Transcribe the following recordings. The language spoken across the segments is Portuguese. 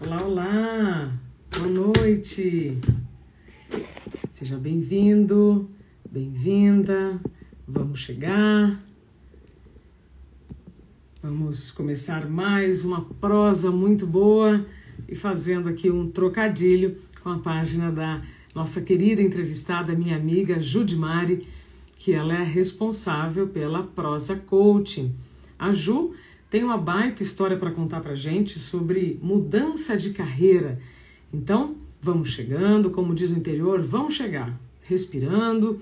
Olá, olá! Boa noite! Seja bem-vindo, bem-vinda. Vamos chegar. Vamos começar mais uma prosa muito boa e fazendo aqui um trocadilho com a página da nossa querida entrevistada, minha amiga Judimari, que ela é responsável pela prosa coaching. A Ju tem uma baita história para contar para gente sobre mudança de carreira. Então, vamos chegando, como diz o interior, vamos chegar, respirando,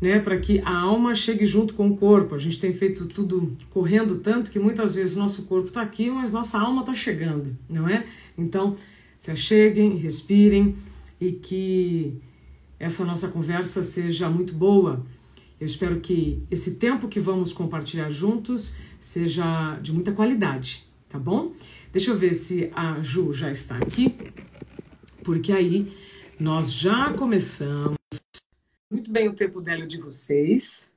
né, para que a alma chegue junto com o corpo. A gente tem feito tudo correndo tanto que muitas vezes nosso corpo está aqui, mas nossa alma está chegando, não é? Então, se acheguem, respirem e que essa nossa conversa seja muito boa. Eu espero que esse tempo que vamos compartilhar juntos seja de muita qualidade, tá bom? Deixa eu ver se a Ju já está aqui, porque aí nós já começamos muito bem o tempo dela de vocês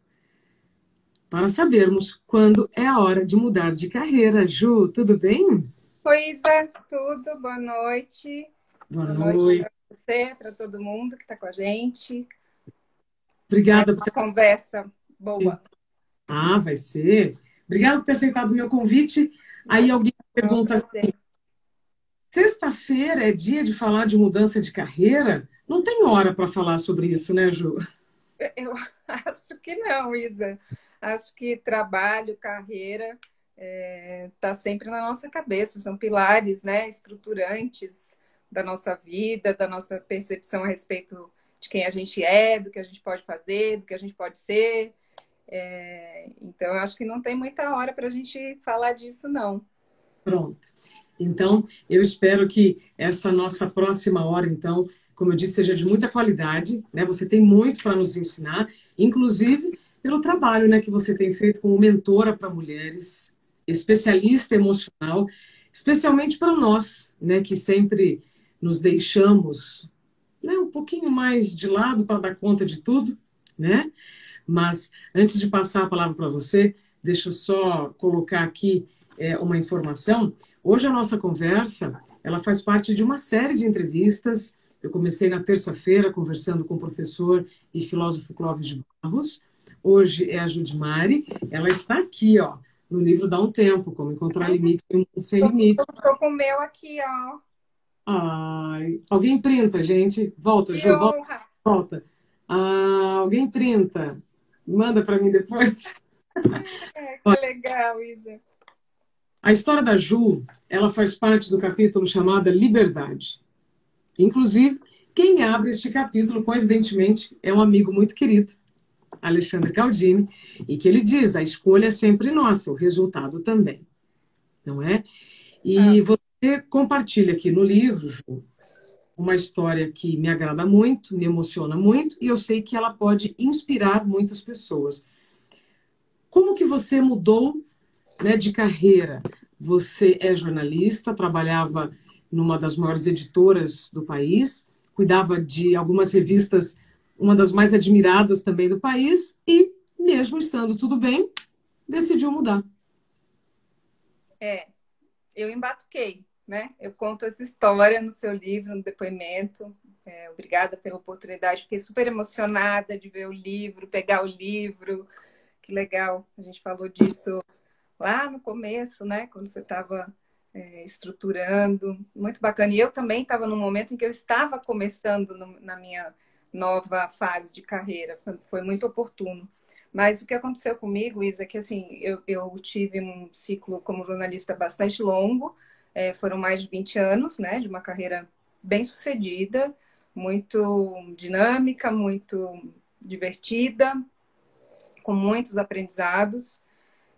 para sabermos quando é a hora de mudar de carreira. Ju, tudo bem? Oi, Isa, tudo? Boa noite. Boa, Boa noite. para você, para todo mundo que está com a gente. Obrigada por ter... conversa boa. Ah, vai ser. Obrigada por ter aceitado o meu convite. Aí alguém pergunta assim: sexta-feira é dia de falar de mudança de carreira? Não tem hora para falar sobre isso, né, Ju? Eu acho que não, Isa. Acho que trabalho, carreira, está é, tá sempre na nossa cabeça. São pilares, né, estruturantes da nossa vida, da nossa percepção a respeito de quem a gente é, do que a gente pode fazer, do que a gente pode ser. É, então, eu acho que não tem muita hora para a gente falar disso, não. Pronto. Então, eu espero que essa nossa próxima hora, então, como eu disse, seja de muita qualidade. Né? Você tem muito para nos ensinar, inclusive pelo trabalho né, que você tem feito como mentora para mulheres, especialista emocional, especialmente para nós, né, que sempre nos deixamos né, um pouquinho mais de lado para dar conta de tudo, né? Mas antes de passar a palavra para você, deixa eu só colocar aqui é, uma informação. Hoje a nossa conversa ela faz parte de uma série de entrevistas. Eu comecei na terça-feira conversando com o professor e filósofo Clóvis de Barros. Hoje é a Judimari. Ela está aqui, ó, no livro Dá um Tempo, Como Encontrar Limite e Um Sem Limite. Estou com o meu aqui, ó. Ai, alguém printa, gente. Volta, Ju, volta. volta. Ah, alguém printa. Manda para mim depois. É, que legal, Isa. A história da Ju, ela faz parte do capítulo chamado Liberdade. Inclusive, quem abre este capítulo, coincidentemente, é um amigo muito querido, Alexandre Caldini, e que ele diz: a escolha é sempre nossa, o resultado também. Não é? E ah. você você compartilha aqui no livro, Ju, uma história que me agrada muito, me emociona muito e eu sei que ela pode inspirar muitas pessoas. Como que você mudou né, de carreira? Você é jornalista, trabalhava numa das maiores editoras do país, cuidava de algumas revistas, uma das mais admiradas também do país, e mesmo estando tudo bem, decidiu mudar. É, eu embatuquei né? Eu conto essa história no seu livro, no depoimento. É, obrigada pela oportunidade. Fiquei super emocionada de ver o livro, pegar o livro. Que legal. A gente falou disso lá no começo, né? Quando você estava é, estruturando. Muito bacana. E eu também estava num momento em que eu estava começando no, na minha nova fase de carreira. Foi, foi muito oportuno. Mas o que aconteceu comigo, Isa, é que assim, eu, eu tive um ciclo como jornalista bastante longo, é, foram mais de 20 anos, né, de uma carreira bem sucedida, muito dinâmica, muito divertida, com muitos aprendizados.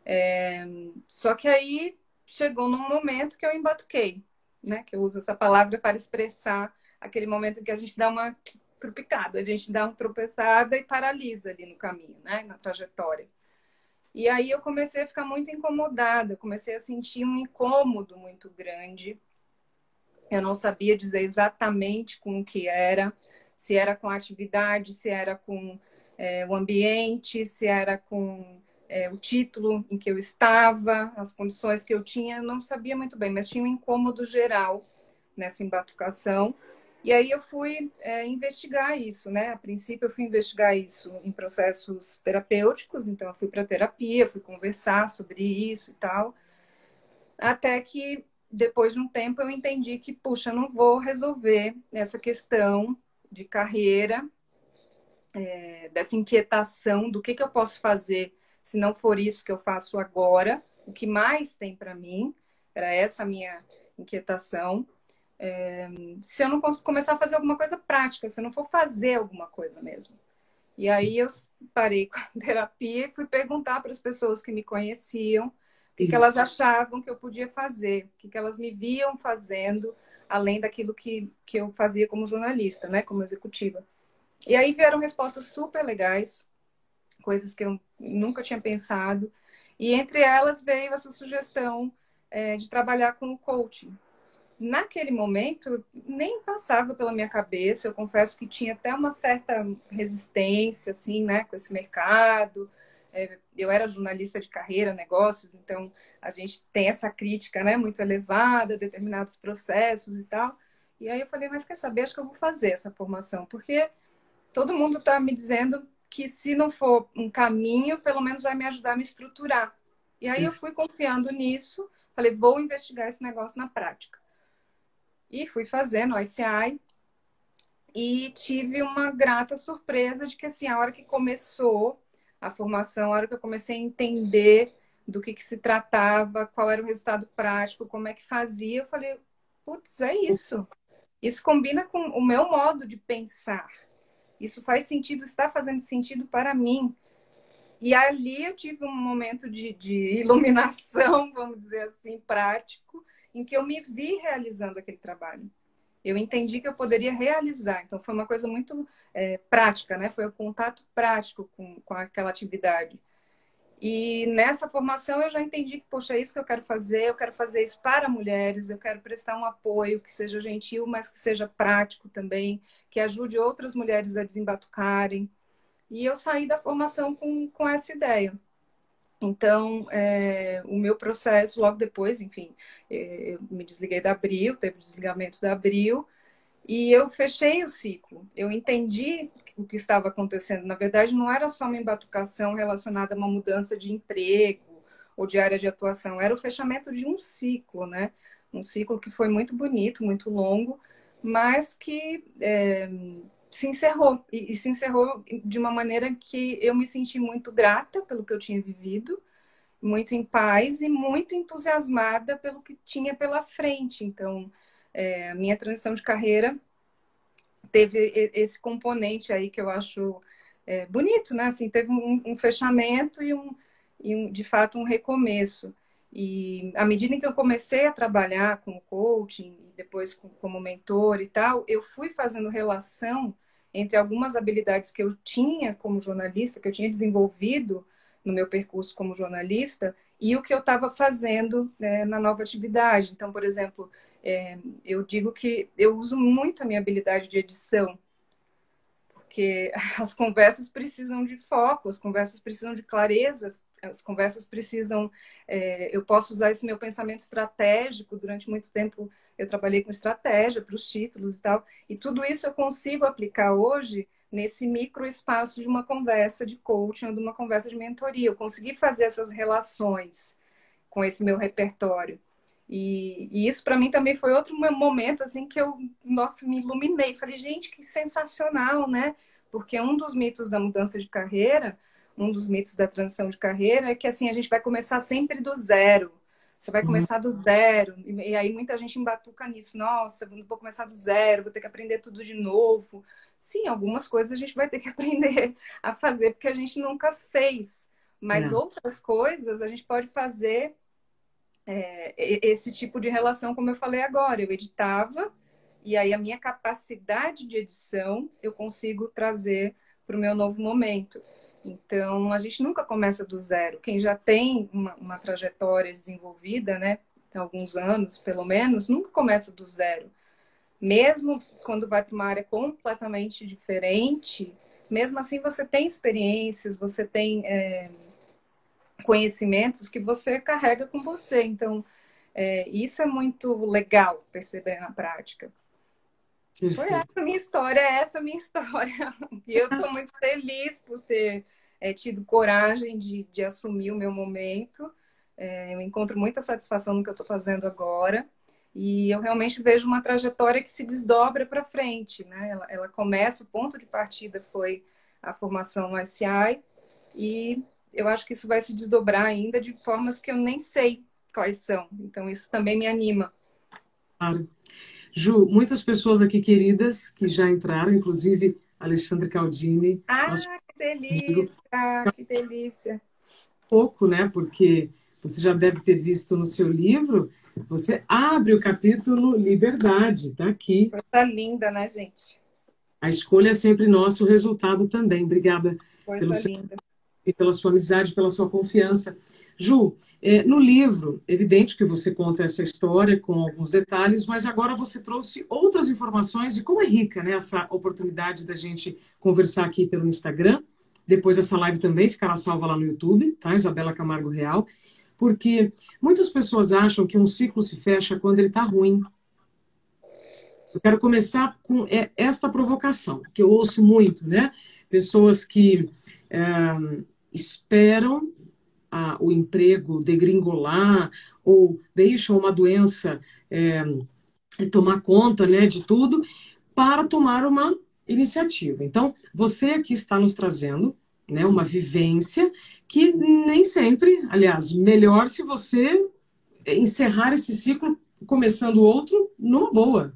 É, só que aí chegou num momento que eu embatuquei, né? Que eu uso essa palavra para expressar aquele momento que a gente dá uma trupicada, a gente dá uma tropeçada e paralisa ali no caminho, né? Na trajetória. E aí eu comecei a ficar muito incomodada, comecei a sentir um incômodo muito grande. Eu não sabia dizer exatamente com o que era, se era com a atividade, se era com é, o ambiente, se era com é, o título em que eu estava, as condições que eu tinha, eu não sabia muito bem, mas tinha um incômodo geral nessa embatucação. E aí eu fui é, investigar isso, né? A princípio eu fui investigar isso em processos terapêuticos, então eu fui para terapia, fui conversar sobre isso e tal, até que depois de um tempo eu entendi que, puxa, não vou resolver essa questão de carreira, é, dessa inquietação do que, que eu posso fazer se não for isso que eu faço agora, o que mais tem para mim, era essa minha inquietação. É, se eu não começar a fazer alguma coisa prática, se eu não for fazer alguma coisa mesmo. E aí eu parei com a terapia e fui perguntar para as pessoas que me conheciam o que, que, elas achavam que eu podia fazer, o que, que elas me viam fazendo, além daquilo que, que eu fazia como jornalista, né, como executiva. E aí vieram respostas super legais coisas que eu nunca tinha pensado. E entre elas veio essa sugestão é, de trabalhar com o coaching. Naquele momento, nem passava pela minha cabeça. Eu confesso que tinha até uma certa resistência, assim, né, com esse mercado. É, eu era jornalista de carreira, negócios, então a gente tem essa crítica, né, muito elevada, determinados processos e tal. E aí eu falei, mas quer saber? Acho que eu vou fazer essa formação, porque todo mundo está me dizendo que se não for um caminho, pelo menos vai me ajudar a me estruturar. E aí Isso. eu fui confiando nisso, falei, vou investigar esse negócio na prática. E fui fazendo o ICI e tive uma grata surpresa de que assim, a hora que começou a formação, a hora que eu comecei a entender do que, que se tratava, qual era o resultado prático, como é que fazia, eu falei, putz, é isso. Isso combina com o meu modo de pensar. Isso faz sentido, está fazendo sentido para mim. E ali eu tive um momento de, de iluminação, vamos dizer assim, prático, em que eu me vi realizando aquele trabalho. Eu entendi que eu poderia realizar. Então, foi uma coisa muito é, prática, né? Foi o contato prático com, com aquela atividade. E nessa formação eu já entendi que, poxa, é isso que eu quero fazer, eu quero fazer isso para mulheres, eu quero prestar um apoio que seja gentil, mas que seja prático também, que ajude outras mulheres a desembatucarem. E eu saí da formação com, com essa ideia. Então, é, o meu processo, logo depois, enfim, é, eu me desliguei da Abril, teve o desligamento da Abril, e eu fechei o ciclo. Eu entendi o que estava acontecendo. Na verdade, não era só uma embatucação relacionada a uma mudança de emprego ou de área de atuação, era o fechamento de um ciclo, né? Um ciclo que foi muito bonito, muito longo, mas que é, se encerrou. E, e se encerrou de uma maneira que eu me senti muito grata pelo que eu tinha vivido, muito em paz e muito entusiasmada pelo que tinha pela frente. Então, é, a minha transição de carreira teve esse componente aí que eu acho é, bonito, né? Assim, teve um, um fechamento e, um, e um, de fato, um recomeço. E à medida que eu comecei a trabalhar com coaching e depois com, como mentor e tal, eu fui fazendo relação entre algumas habilidades que eu tinha como jornalista, que eu tinha desenvolvido no meu percurso como jornalista, e o que eu estava fazendo né, na nova atividade. Então, por exemplo, é, eu digo que eu uso muito a minha habilidade de edição, porque as conversas precisam de foco, as conversas precisam de clareza, as conversas precisam. É, eu posso usar esse meu pensamento estratégico. Durante muito tempo eu trabalhei com estratégia para os títulos e tal, e tudo isso eu consigo aplicar hoje nesse micro espaço de uma conversa de coaching ou de uma conversa de mentoria. Eu consegui fazer essas relações com esse meu repertório. E, e isso para mim também foi outro momento assim que eu, nossa, me iluminei. Falei, gente, que sensacional, né? Porque um dos mitos da mudança de carreira, um dos mitos da transição de carreira é que assim a gente vai começar sempre do zero. Você vai uhum. começar do zero. E, e aí muita gente embatuca nisso. Nossa, vou começar do zero, vou ter que aprender tudo de novo. Sim, algumas coisas a gente vai ter que aprender a fazer porque a gente nunca fez. Mas Não. outras coisas a gente pode fazer é, esse tipo de relação, como eu falei agora. Eu editava e aí a minha capacidade de edição eu consigo trazer para o meu novo momento. Então, a gente nunca começa do zero. Quem já tem uma, uma trajetória desenvolvida, né, alguns anos pelo menos, nunca começa do zero. Mesmo quando vai para uma área completamente diferente, mesmo assim você tem experiências, você tem é, conhecimentos que você carrega com você. Então, é, isso é muito legal perceber na prática. Perfeito. Foi essa minha história, é essa minha história. E eu estou muito feliz por ter é, tido coragem de, de assumir o meu momento. É, eu encontro muita satisfação no que eu estou fazendo agora. E eu realmente vejo uma trajetória que se desdobra para frente. Né? Ela, ela, começa, o ponto de partida foi a formação SI, e eu acho que isso vai se desdobrar ainda de formas que eu nem sei quais são. Então, isso também me anima. Claro. Ju, muitas pessoas aqui queridas que já entraram, inclusive Alexandre Caldini. Ah, nosso... que delícia! Que delícia! Pouco, né? Porque você já deve ter visto no seu livro, você abre o capítulo Liberdade, tá aqui. Coisa linda, né, gente? A escolha é sempre nossa, o resultado também. Obrigada Coisa pelo seu... linda. E pela sua amizade, pela sua confiança. Ju, é, no livro, evidente que você conta essa história com alguns detalhes, mas agora você trouxe outras informações e como é rica né, essa oportunidade da gente conversar aqui pelo Instagram. Depois essa live também ficará salva lá no YouTube, tá? Isabela Camargo Real. Porque muitas pessoas acham que um ciclo se fecha quando ele está ruim. Eu quero começar com é, esta provocação, que eu ouço muito, né? Pessoas que é, esperam a, o emprego degringolar ou deixam uma doença é, tomar conta né, de tudo para tomar uma iniciativa. Então, você aqui está nos trazendo né, uma vivência que nem sempre, aliás, melhor se você encerrar esse ciclo começando outro numa boa.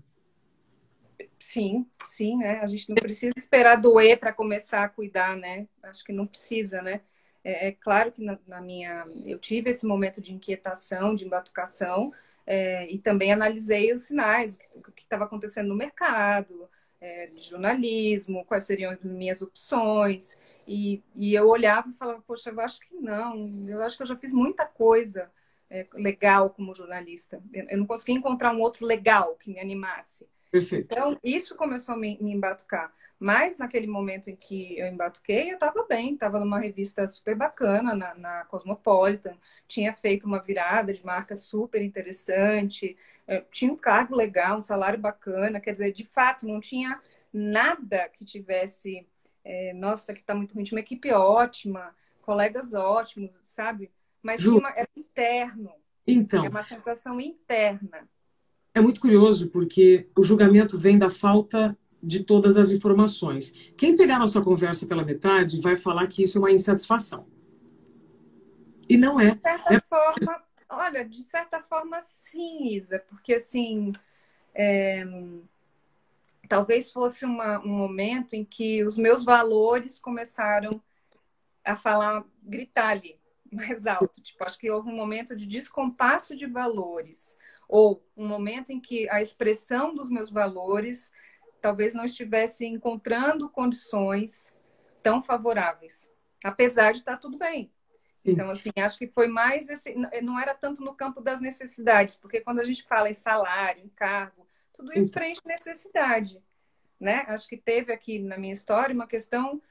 Sim, sim, né? A gente não precisa esperar doer para começar a cuidar, né? Acho que não precisa, né? É, é claro que na, na, minha. Eu tive esse momento de inquietação, de embatucação, é, e também analisei os sinais, o que estava acontecendo no mercado, é, de jornalismo, quais seriam as minhas opções. E, e eu olhava e falava, poxa, eu acho que não, eu acho que eu já fiz muita coisa é, legal como jornalista. Eu, não consegui encontrar um outro legal que me animasse. Perfeito. Então, isso começou a me, me embatucar. Mas, naquele momento em que eu embatuquei, eu estava bem. Estava numa revista super bacana, na, na, Cosmopolitan. Tinha feito uma virada de marca super interessante. É, tinha um cargo legal, um salário bacana. Quer dizer, de fato, não tinha nada que tivesse... É, nossa, que está muito ruim. Tinha uma equipe ótima, colegas ótimos, sabe? Mas Ju... uma, era interno. Então. É uma sensação interna. É muito curioso porque o julgamento vem da falta de todas as informações. Quem pegar nossa conversa pela metade vai falar que isso é uma insatisfação. E não é. De certa é... forma, olha, de certa forma sim, Isa, porque assim, é... talvez fosse uma, um momento em que os meus valores começaram a falar, gritar ali mais alto. Tipo, acho que houve um momento de descompasso de valores ou um momento em que a expressão dos meus valores talvez não estivesse encontrando condições tão favoráveis, apesar de estar tudo bem. Sim. Então, assim, acho que foi mais esse, não era tanto no campo das necessidades, porque quando a gente fala em salário, em cargo, tudo isso preenche necessidade, né? Acho que teve aqui na minha história uma questão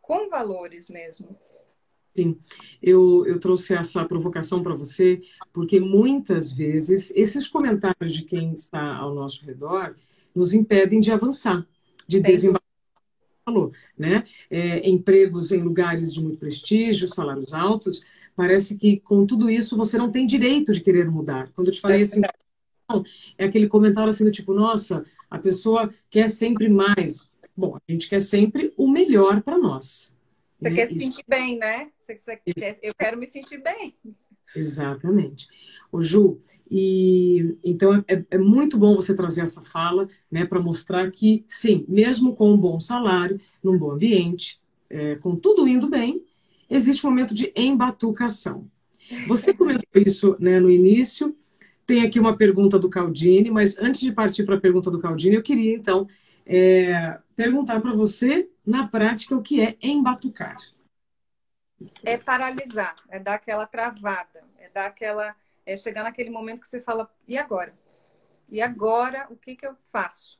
com valores mesmo. Sim, eu, eu trouxe essa provocação para você, porque muitas vezes esses comentários de quem está ao nosso redor nos impedem de avançar, de desembarcar. Falou, né? É, empregos em lugares de muito prestígio, salários altos, parece que com tudo isso você não tem direito de querer mudar. Quando eu te falei assim, é aquele comentário assim do tipo, nossa, a pessoa quer sempre mais. Bom, a gente quer sempre o melhor para nós. Você né? quer se sentir bem, né? Você, você quer, eu quero me sentir bem. Exatamente. O Ju, e então é, é, muito bom você trazer essa fala, né, para mostrar que sim, mesmo com um bom salário, num bom ambiente, é, com tudo indo bem, existe um momento de embatucação. Você comentou isso né, no início. Tem aqui uma pergunta do Caldini, mas antes de partir para a pergunta do Caldini, eu queria então é, perguntar para você, na prática, o que é embatucar. É paralisar, é dar aquela travada, é dar aquela. É chegar naquele momento que você fala, e agora? E agora, o que, que eu faço?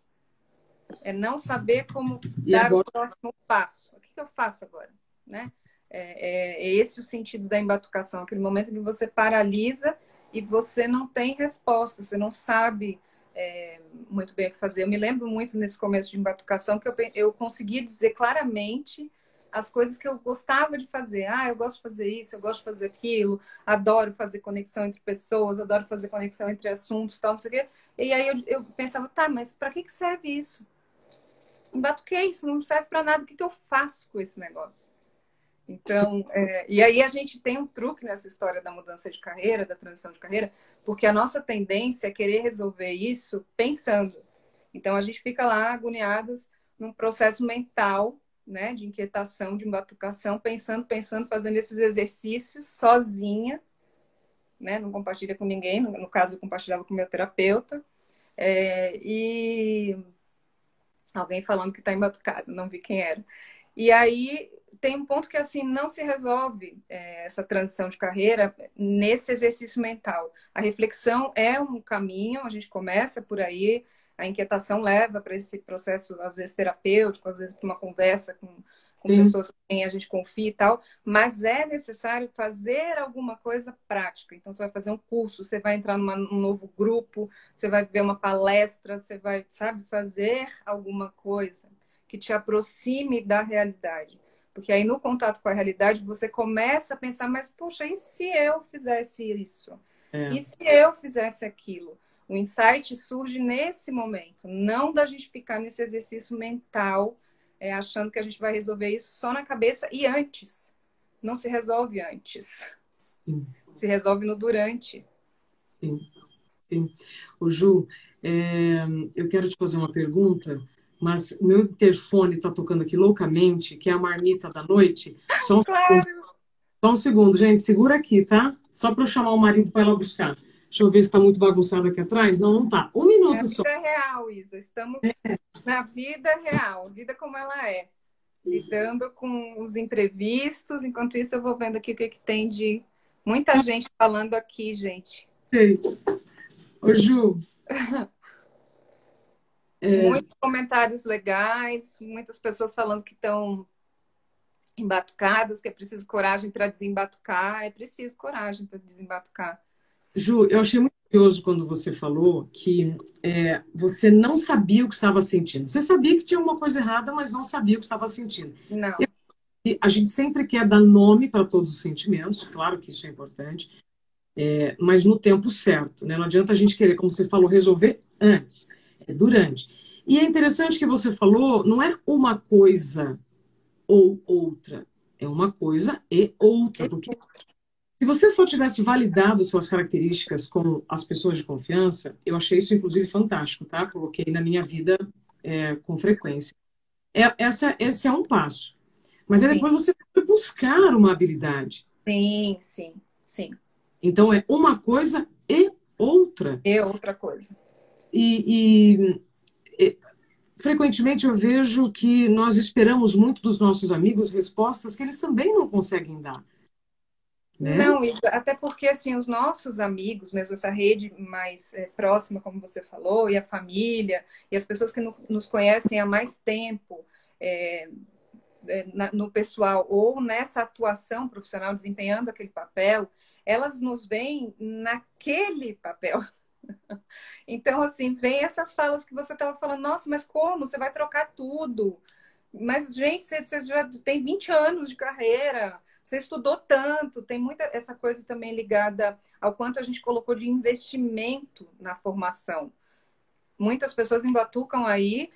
É não saber como e dar agora... o próximo passo. O que, que eu faço agora? Né? É, é, é esse o sentido da embatucação, aquele momento que você paralisa e você não tem resposta, você não sabe é, muito bem o que fazer. Eu me lembro muito nesse começo de embatucação que eu, eu conseguia dizer claramente as coisas que eu gostava de fazer. Ah, eu gosto de fazer isso, eu gosto de fazer aquilo, adoro fazer conexão entre pessoas, adoro fazer conexão entre assuntos, tal, não sei o quê. E aí eu, eu pensava, tá, mas para que, que serve isso? Embatuquei, isso não serve para nada, o que, que eu faço com esse negócio? Então, é, e aí a gente tem um truque nessa história da mudança de carreira, da transição de carreira, porque a nossa tendência é querer resolver isso pensando. Então a gente fica lá agoniados num processo mental, né, de inquietação, de embatucação, pensando, pensando, fazendo esses exercícios sozinha, né, não compartilha com ninguém, no, no caso eu compartilhava com meu terapeuta, é, e alguém falando que está embatucado, não vi quem era. E aí tem um ponto que assim não se resolve é, essa transição de carreira nesse exercício mental. A reflexão é um caminho, a gente começa por aí, a inquietação leva para esse processo às vezes terapêutico, às vezes para uma conversa com, com pessoas que a gente confia e tal, mas é necessário fazer alguma coisa prática. Então você vai fazer um curso, você vai entrar numa, num novo grupo, você vai ver uma palestra, você vai, sabe, fazer alguma coisa que te aproxime da realidade. Porque aí no contato com a realidade você começa a pensar, mas poxa, e se eu fizesse isso? É. E se eu fizesse aquilo? O insight surge nesse momento, não da gente ficar nesse exercício mental, é, achando que a gente vai resolver isso só na cabeça e antes. Não se resolve antes. Sim. Se resolve no durante. Sim, sim. O Ju, é, eu quero te fazer uma pergunta mas o meu interfone está tocando aqui loucamente, que é a marmita da noite. Só um, claro. segundo, só um segundo, gente, segura aqui, tá? Só para eu chamar o marido para ir lá buscar. Deixa eu ver se está muito bagunçado aqui atrás. Não, não está. Um minuto é só. vida real, Isa. Estamos é. na vida real, vida como ela é. Lidando com os imprevistos. Enquanto isso, eu vou vendo aqui o que, que tem de muita gente falando aqui, gente. Sei. Ô, Ju. É... Muitos comentários legais, muitas pessoas falando que estão embatucadas, que é preciso coragem para desembatucar. É preciso coragem para desembatucar. Ju, eu achei muito curioso quando você falou que é, você não sabia o que estava sentindo. Você sabia que tinha uma coisa errada, mas não sabia o que estava sentindo. Não. Eu, a gente sempre quer dar nome para todos os sentimentos, claro que isso é importante, é, mas no tempo certo. Né? Não adianta a gente querer, como você falou, resolver antes durante. E é interessante que você falou, não é uma coisa ou outra, é uma coisa e outra, porque se você só tivesse validado suas características com as pessoas de confiança, eu achei isso inclusive fantástico, tá? Coloquei na minha vida é, com frequência. É, essa, esse é um passo. Mas aí depois você buscar uma habilidade. Sim, sim, sim. Então é uma coisa e outra. E outra coisa. E, e, frequentemente eu vejo que nós esperamos muito dos nossos amigos respostas que eles também não conseguem dar. Né? Não, até porque assim os nossos amigos, mesmo essa rede mais é, próxima, como você falou, e a família e as pessoas que no, nos conhecem há mais tempo é, é, na, no pessoal ou nessa atuação profissional desempenhando aquele papel, elas nos veem naquele papel. Então, assim, vem essas falas que você estava falando, nossa, mas como? Você vai trocar tudo. Mas, gente, você, você já tem 20 anos de carreira, você estudou tanto, tem muita essa coisa também ligada ao quanto a gente colocou de investimento na formação. Muitas pessoas embatucam aí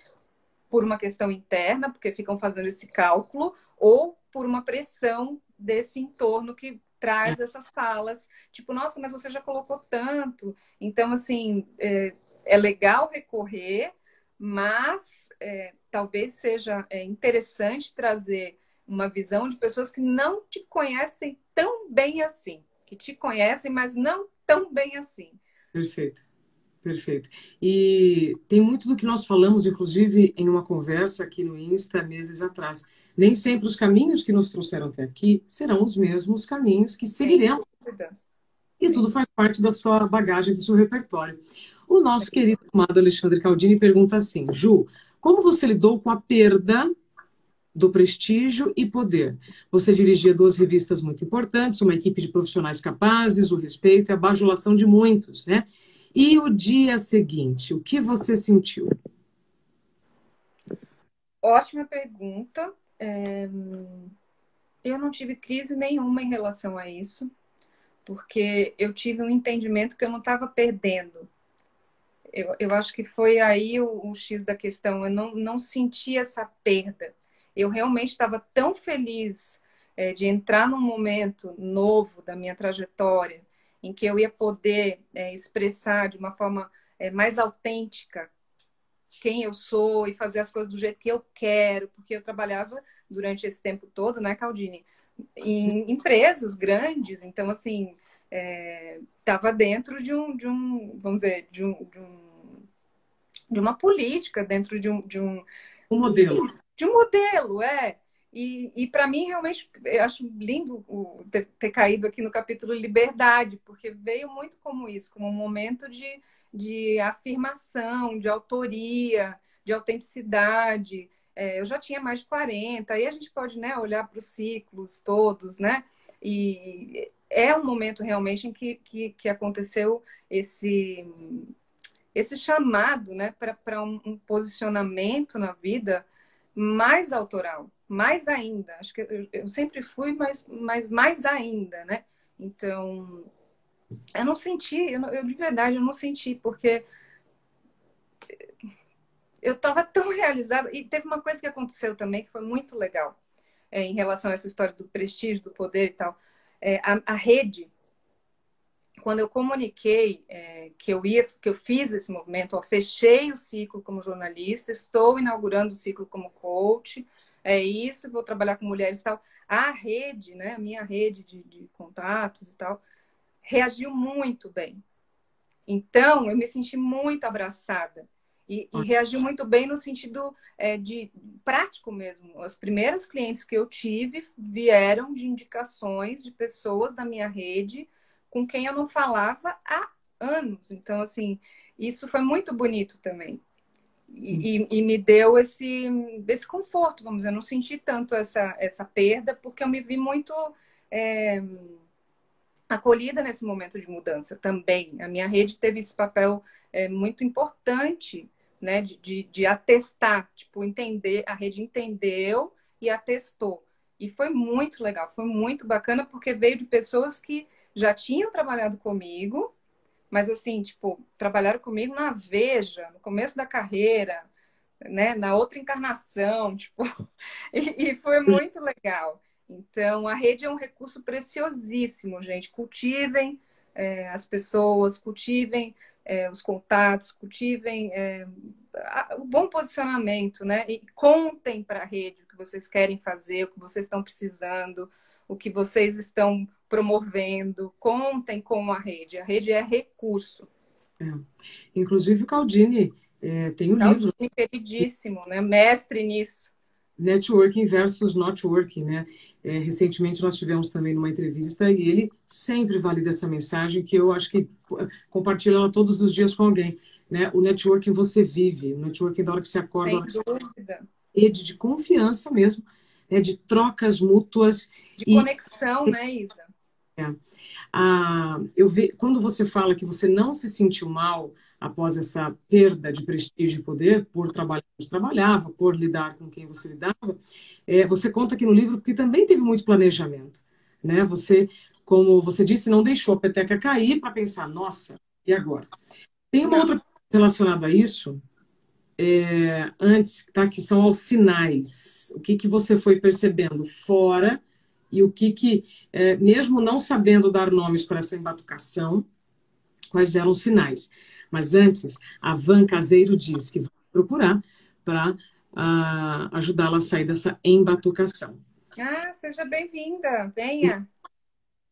por uma questão interna, porque ficam fazendo esse cálculo, ou por uma pressão desse entorno que traz é. essas falas, tipo, nossa, mas você já colocou tanto. Então, assim, é, é legal recorrer, mas é, talvez seja é, interessante trazer uma visão de pessoas que não te conhecem tão bem assim, que te conhecem, mas não tão bem assim. Perfeito. Perfeito. E tem muito do que nós falamos, inclusive, em uma conversa aqui no Insta meses atrás. Nem sempre os caminhos que nos trouxeram até aqui serão os mesmos caminhos que seguiremos. E tudo faz parte da sua bagagem, do seu repertório. O nosso querido amado Alexandre Caldini pergunta assim: Ju, como você lidou com a perda do prestígio e poder. Você dirigia duas revistas muito importantes, uma equipe de profissionais capazes, o respeito e a bajulação de muitos, né? E o dia seguinte, o que você sentiu? Ótima pergunta. É... Eu não tive crise nenhuma em relação a isso, porque eu tive um entendimento que eu não estava perdendo. Eu, eu acho que foi aí o, o X da questão. Eu não, não senti essa perda eu realmente estava tão feliz é, de entrar num momento novo da minha trajetória, em que eu ia poder é, expressar de uma forma é, mais autêntica quem eu sou e fazer as coisas do jeito que eu quero, porque eu trabalhava durante esse tempo todo, né, Caldini, em empresas grandes, então assim estava é, dentro de um, de um, vamos dizer, de um, de, um, de uma política, dentro de um, de um, um modelo de um modelo, é. E, e para mim, realmente, eu acho lindo o, ter, ter, caído aqui no capítulo Liberdade, porque veio muito como isso, como um momento de, de afirmação, de autoria, de autenticidade. É, eu já tinha mais de 40, aí a gente pode né, olhar para os ciclos todos, né? E é um momento realmente em que, que, que aconteceu esse, esse chamado né, para um, um posicionamento na vida mais autoral, mais ainda. Acho que eu, eu sempre fui, mas, mas mais ainda, né? Então, eu não senti, eu, eu de verdade eu não senti, porque eu estava tão realizada. E teve uma coisa que aconteceu também que foi muito legal é, em relação a essa história do prestígio, do poder e tal. É, a, a rede quando eu comuniquei é, que eu ia, que eu fiz esse movimento, ó, fechei o ciclo como jornalista, estou inaugurando o ciclo como coach, é isso, vou trabalhar com mulheres e tal. A rede, né, a minha rede de, de contatos e tal, reagiu muito bem. Então, eu me senti muito abraçada. E, e reagiu muito bem no sentido é, de prático mesmo. As primeiras clientes que eu tive vieram de indicações de pessoas da minha rede com quem eu não falava há anos. Então, assim, isso foi muito bonito também. E, e, e, me deu esse, esse conforto, vamos dizer. Eu não senti tanto essa, essa perda, porque eu me vi muito é, acolhida nesse momento de mudança também. A minha rede teve esse papel é, muito importante, né, de, de, de atestar, tipo, entender, a rede entendeu e atestou. E foi muito legal, foi muito bacana, porque veio de pessoas que já tinham trabalhado comigo, mas assim, tipo, trabalharam comigo na Veja, no começo da carreira, né, na outra encarnação, tipo, e, e foi muito legal. Então, a rede é um recurso preciosíssimo, gente. Cultivem é, as pessoas, cultivem é, os contatos, cultivem é, o bom posicionamento, né? E contem para a rede o que vocês querem fazer, o que vocês estão precisando, o que vocês estão promovendo, contem com a rede. A rede é recurso. É. Inclusive, o Caldini é, tem um Caldini, livro. queridíssimo, né? mestre nisso. Networking versus Notworking, né? É, recentemente nós tivemos também numa entrevista e ele sempre valida essa mensagem que eu acho que compartilha ela todos os dias com alguém, né? O networking você vive, o networking da hora que você acorda, Sem dúvida. rede de confiança mesmo, né, de trocas mútuas. De e... conexão, né, Isa? É. Eu ve... Quando você fala que você não se sentiu mal após essa perda de prestígio e poder, por trabalhar onde trabalhava, por lidar com quem você lidava, é, você conta aqui no livro que também teve muito planejamento. Né? Você, como você disse, não deixou a peteca cair para pensar, nossa, e agora? Tem uma não. outra relacionada a isso, é, antes, tá? que são os sinais. O que, que você foi percebendo fora e o que, que é, mesmo não sabendo dar nomes para essa embatucação, quais eram os sinais. Mas antes, a Van Caseiro diz que vai procurar para uh, ah, ajudá-la a sair dessa embatucação. Ah, seja bem-vinda, venha.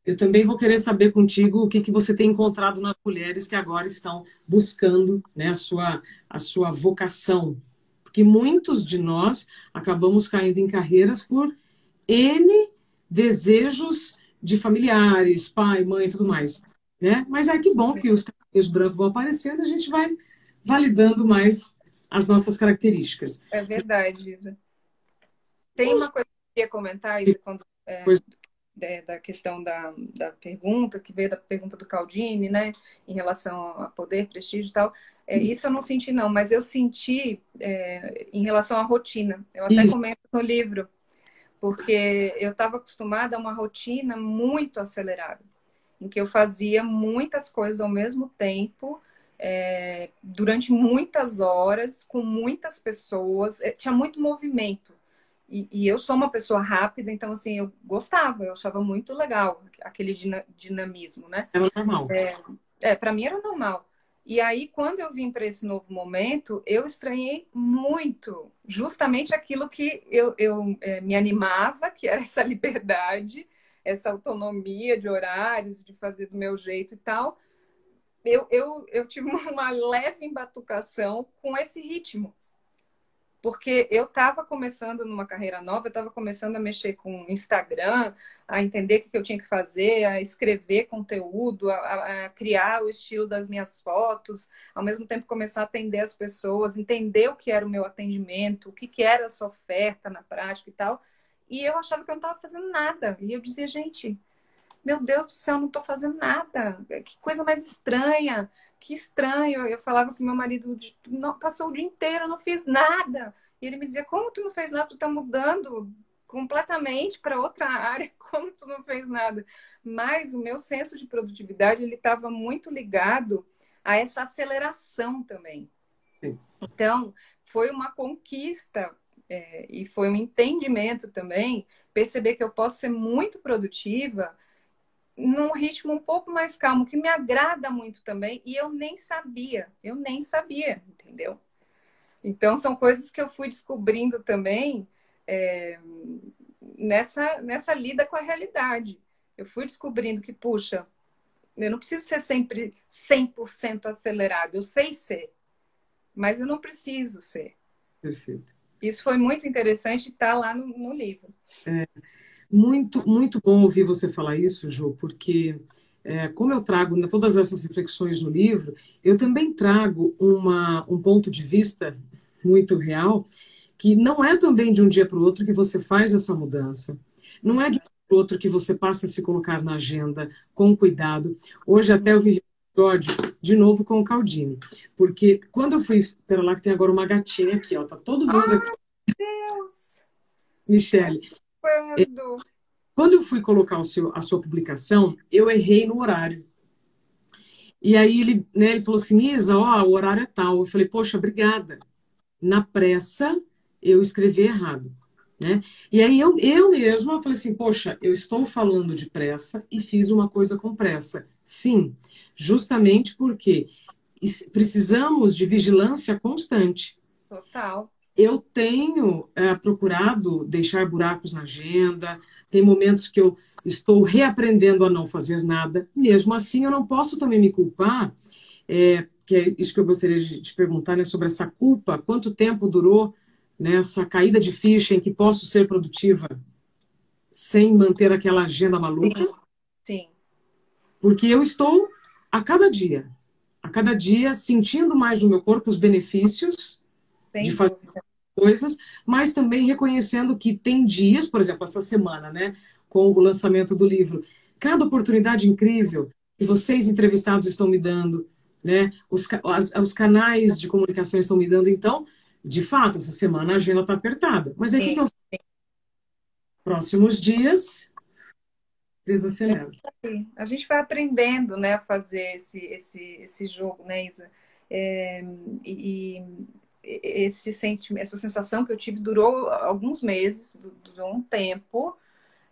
Eu também vou querer saber contigo o que, que você tem encontrado nas mulheres que agora estão buscando né, a, sua, a sua vocação. Porque muitos de nós acabamos caindo em carreiras por N desejos de familiares, pai, mãe e tudo mais. Né? Mas é que bom que os cabelos brancos vão aparecendo, a gente vai validando mais as nossas características. É verdade, Lisa. tem uma coisa que eu queria comentar, Isa, quando, é, é, da questão da, da pergunta, que veio da pergunta do Caldini, né, em relação a poder, prestígio e tal. É, hum. isso eu não senti, não, mas eu senti é, em relação à rotina. Eu até isso. comento no livro, porque eu estava acostumada a uma rotina muito acelerada, em que eu fazia muitas coisas ao mesmo tempo, é, durante muitas horas, com muitas pessoas, é, tinha muito movimento. E, e, eu sou uma pessoa rápida, então, assim, eu gostava, eu achava muito legal aquele dinamismo, né? Era normal. É, é para mim era normal. E aí, quando eu vim para esse novo momento, eu estranhei muito, justamente aquilo que eu, eu é, me animava, que era essa liberdade, essa autonomia de horários, de fazer do meu jeito e tal. Eu, eu, eu tive uma leve embatucação com esse ritmo porque eu estava começando numa carreira nova, eu estava começando a mexer com Instagram, a entender o que eu tinha que fazer, a escrever conteúdo, a, a, criar o estilo das minhas fotos, ao mesmo tempo começar a atender as pessoas, entender o que era o meu atendimento, o que, que era essa oferta na prática e tal. E eu achava que eu não estava fazendo nada. E eu dizia, gente, meu Deus do céu, não estou fazendo nada. Que coisa mais estranha que estranho. Eu falava com meu marido, não, passou o dia inteiro, eu não fiz nada. E ele me dizia, como tu não fez nada? Tu tá mudando completamente para outra área, como tu não fez nada? Mas o meu senso de produtividade, ele estava muito ligado a essa aceleração também. Sim. Então, foi uma conquista é, e foi um entendimento também, perceber que eu posso ser muito produtiva num ritmo um pouco mais calmo, que me agrada muito também, e eu nem sabia, eu nem sabia, entendeu? Então, são coisas que eu fui descobrindo também é, nessa, nessa lida com a realidade. Eu fui descobrindo que, puxa, eu não preciso ser sempre 100% acelerado, eu sei ser, mas eu não preciso ser. Perfeito. Isso foi muito interessante estar tá lá no, no livro. É. Muito, muito bom ouvir você falar isso, Ju, porque é, como eu trago né, todas essas reflexões no livro, eu também trago uma, um ponto de vista muito real, que não é também de um dia para o outro que você faz essa mudança. Não é de um dia para o outro que você passa a se colocar na agenda com cuidado. Hoje até eu vi episódio de novo com o Caldini, porque quando eu fui, pera lá que tem agora uma gatinha aqui, ó, tá todo mundo aqui. Ai, Deus! Michele, quando? Quando eu fui colocar seu, a sua publicação, eu errei no horário. E aí ele, né, ele falou assim, Isa, ó, o horário é tal. Eu falei, poxa, obrigada. Na pressa, eu escrevi errado. Né? E aí eu, eu mesma falei assim, poxa, eu estou falando de pressa e fiz uma coisa com pressa. Sim, justamente porque precisamos de vigilância constante. Total eu tenho é, procurado deixar buracos na agenda, tem momentos que eu estou reaprendendo a não fazer nada. Mesmo assim, eu não posso também me culpar, é, que é isso que eu gostaria de te perguntar, né, sobre essa culpa, quanto tempo durou nessa né, caída de ficha em que posso ser produtiva sem manter aquela agenda maluca? Sim. Sim. Porque eu estou a cada dia, a cada dia sentindo mais no meu corpo os benefícios Sem de fazer coisas, mas também reconhecendo que tem dias, por exemplo, essa semana, né, com o lançamento do livro, cada oportunidade incrível que vocês entrevistados estão me dando, né, os, as, os canais de comunicação estão me dando, então, de fato, essa semana a agenda está apertada. Mas aí o que eu Próximos dias, desacelera. A gente vai aprendendo, né, a fazer esse, esse, esse jogo, né, Isa? É, e, esse sentimento, essa sensação que eu tive durou alguns meses, durou um tempo,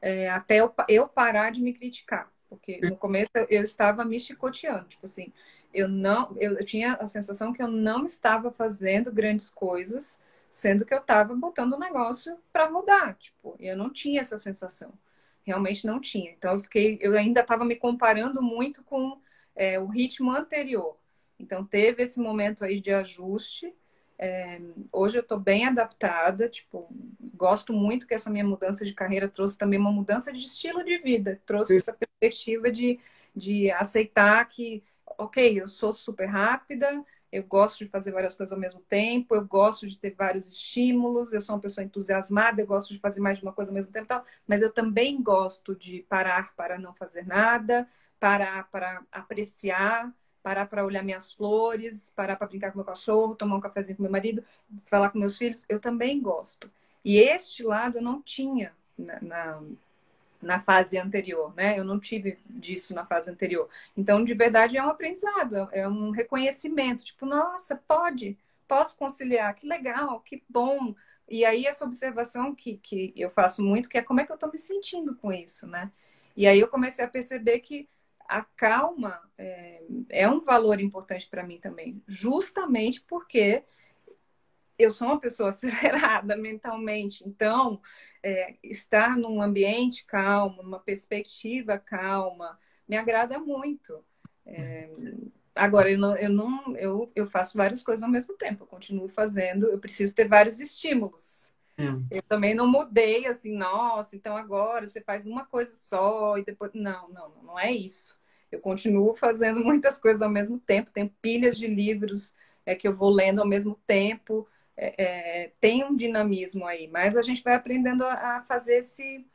é, até eu, eu parar de me criticar. Porque no começo eu, eu estava me chicoteando, tipo assim, eu não, eu, eu, tinha a sensação que eu não estava fazendo grandes coisas, sendo que eu estava botando o negócio para rodar, tipo, eu não tinha essa sensação, realmente não tinha. Então eu fiquei, eu ainda estava me comparando muito com é, o ritmo anterior. Então teve esse momento aí de ajuste é, hoje eu estou bem adaptada, tipo, gosto muito que essa minha mudança de carreira trouxe também uma mudança de estilo de vida, trouxe Sim. essa perspectiva de, de aceitar que, ok, eu sou super rápida, eu gosto de fazer várias coisas ao mesmo tempo, eu gosto de ter vários estímulos, eu sou uma pessoa entusiasmada, eu gosto de fazer mais de uma coisa ao mesmo tempo, tal, mas eu também gosto de parar para não fazer nada, parar para apreciar, parar para olhar minhas flores, parar para brincar com meu cachorro, tomar um cafezinho com meu marido, falar com meus filhos, eu também gosto. E este lado eu não tinha na, na na fase anterior, né? Eu não tive disso na fase anterior. Então, de verdade, é um aprendizado, é um reconhecimento. Tipo, nossa, pode, posso conciliar, que legal, que bom. E aí, essa observação que, que eu faço muito, que é como é que eu estou me sentindo com isso, né? E aí eu comecei a perceber que a calma é, é um valor importante para mim também, justamente porque eu sou uma pessoa acelerada mentalmente. Então, é, estar num ambiente calmo, numa perspectiva calma, me agrada muito. É, agora, eu, não, eu, não, eu, eu faço várias coisas ao mesmo tempo, eu continuo fazendo, eu preciso ter vários estímulos. É. Eu também não mudei assim, nossa, então agora você faz uma coisa só e depois. Não, não, não é isso. Eu continuo fazendo muitas coisas ao mesmo tempo, tenho pilhas de livros é, que eu vou lendo ao mesmo tempo é, é, tem um dinamismo aí, mas a gente vai aprendendo a, a fazer esse,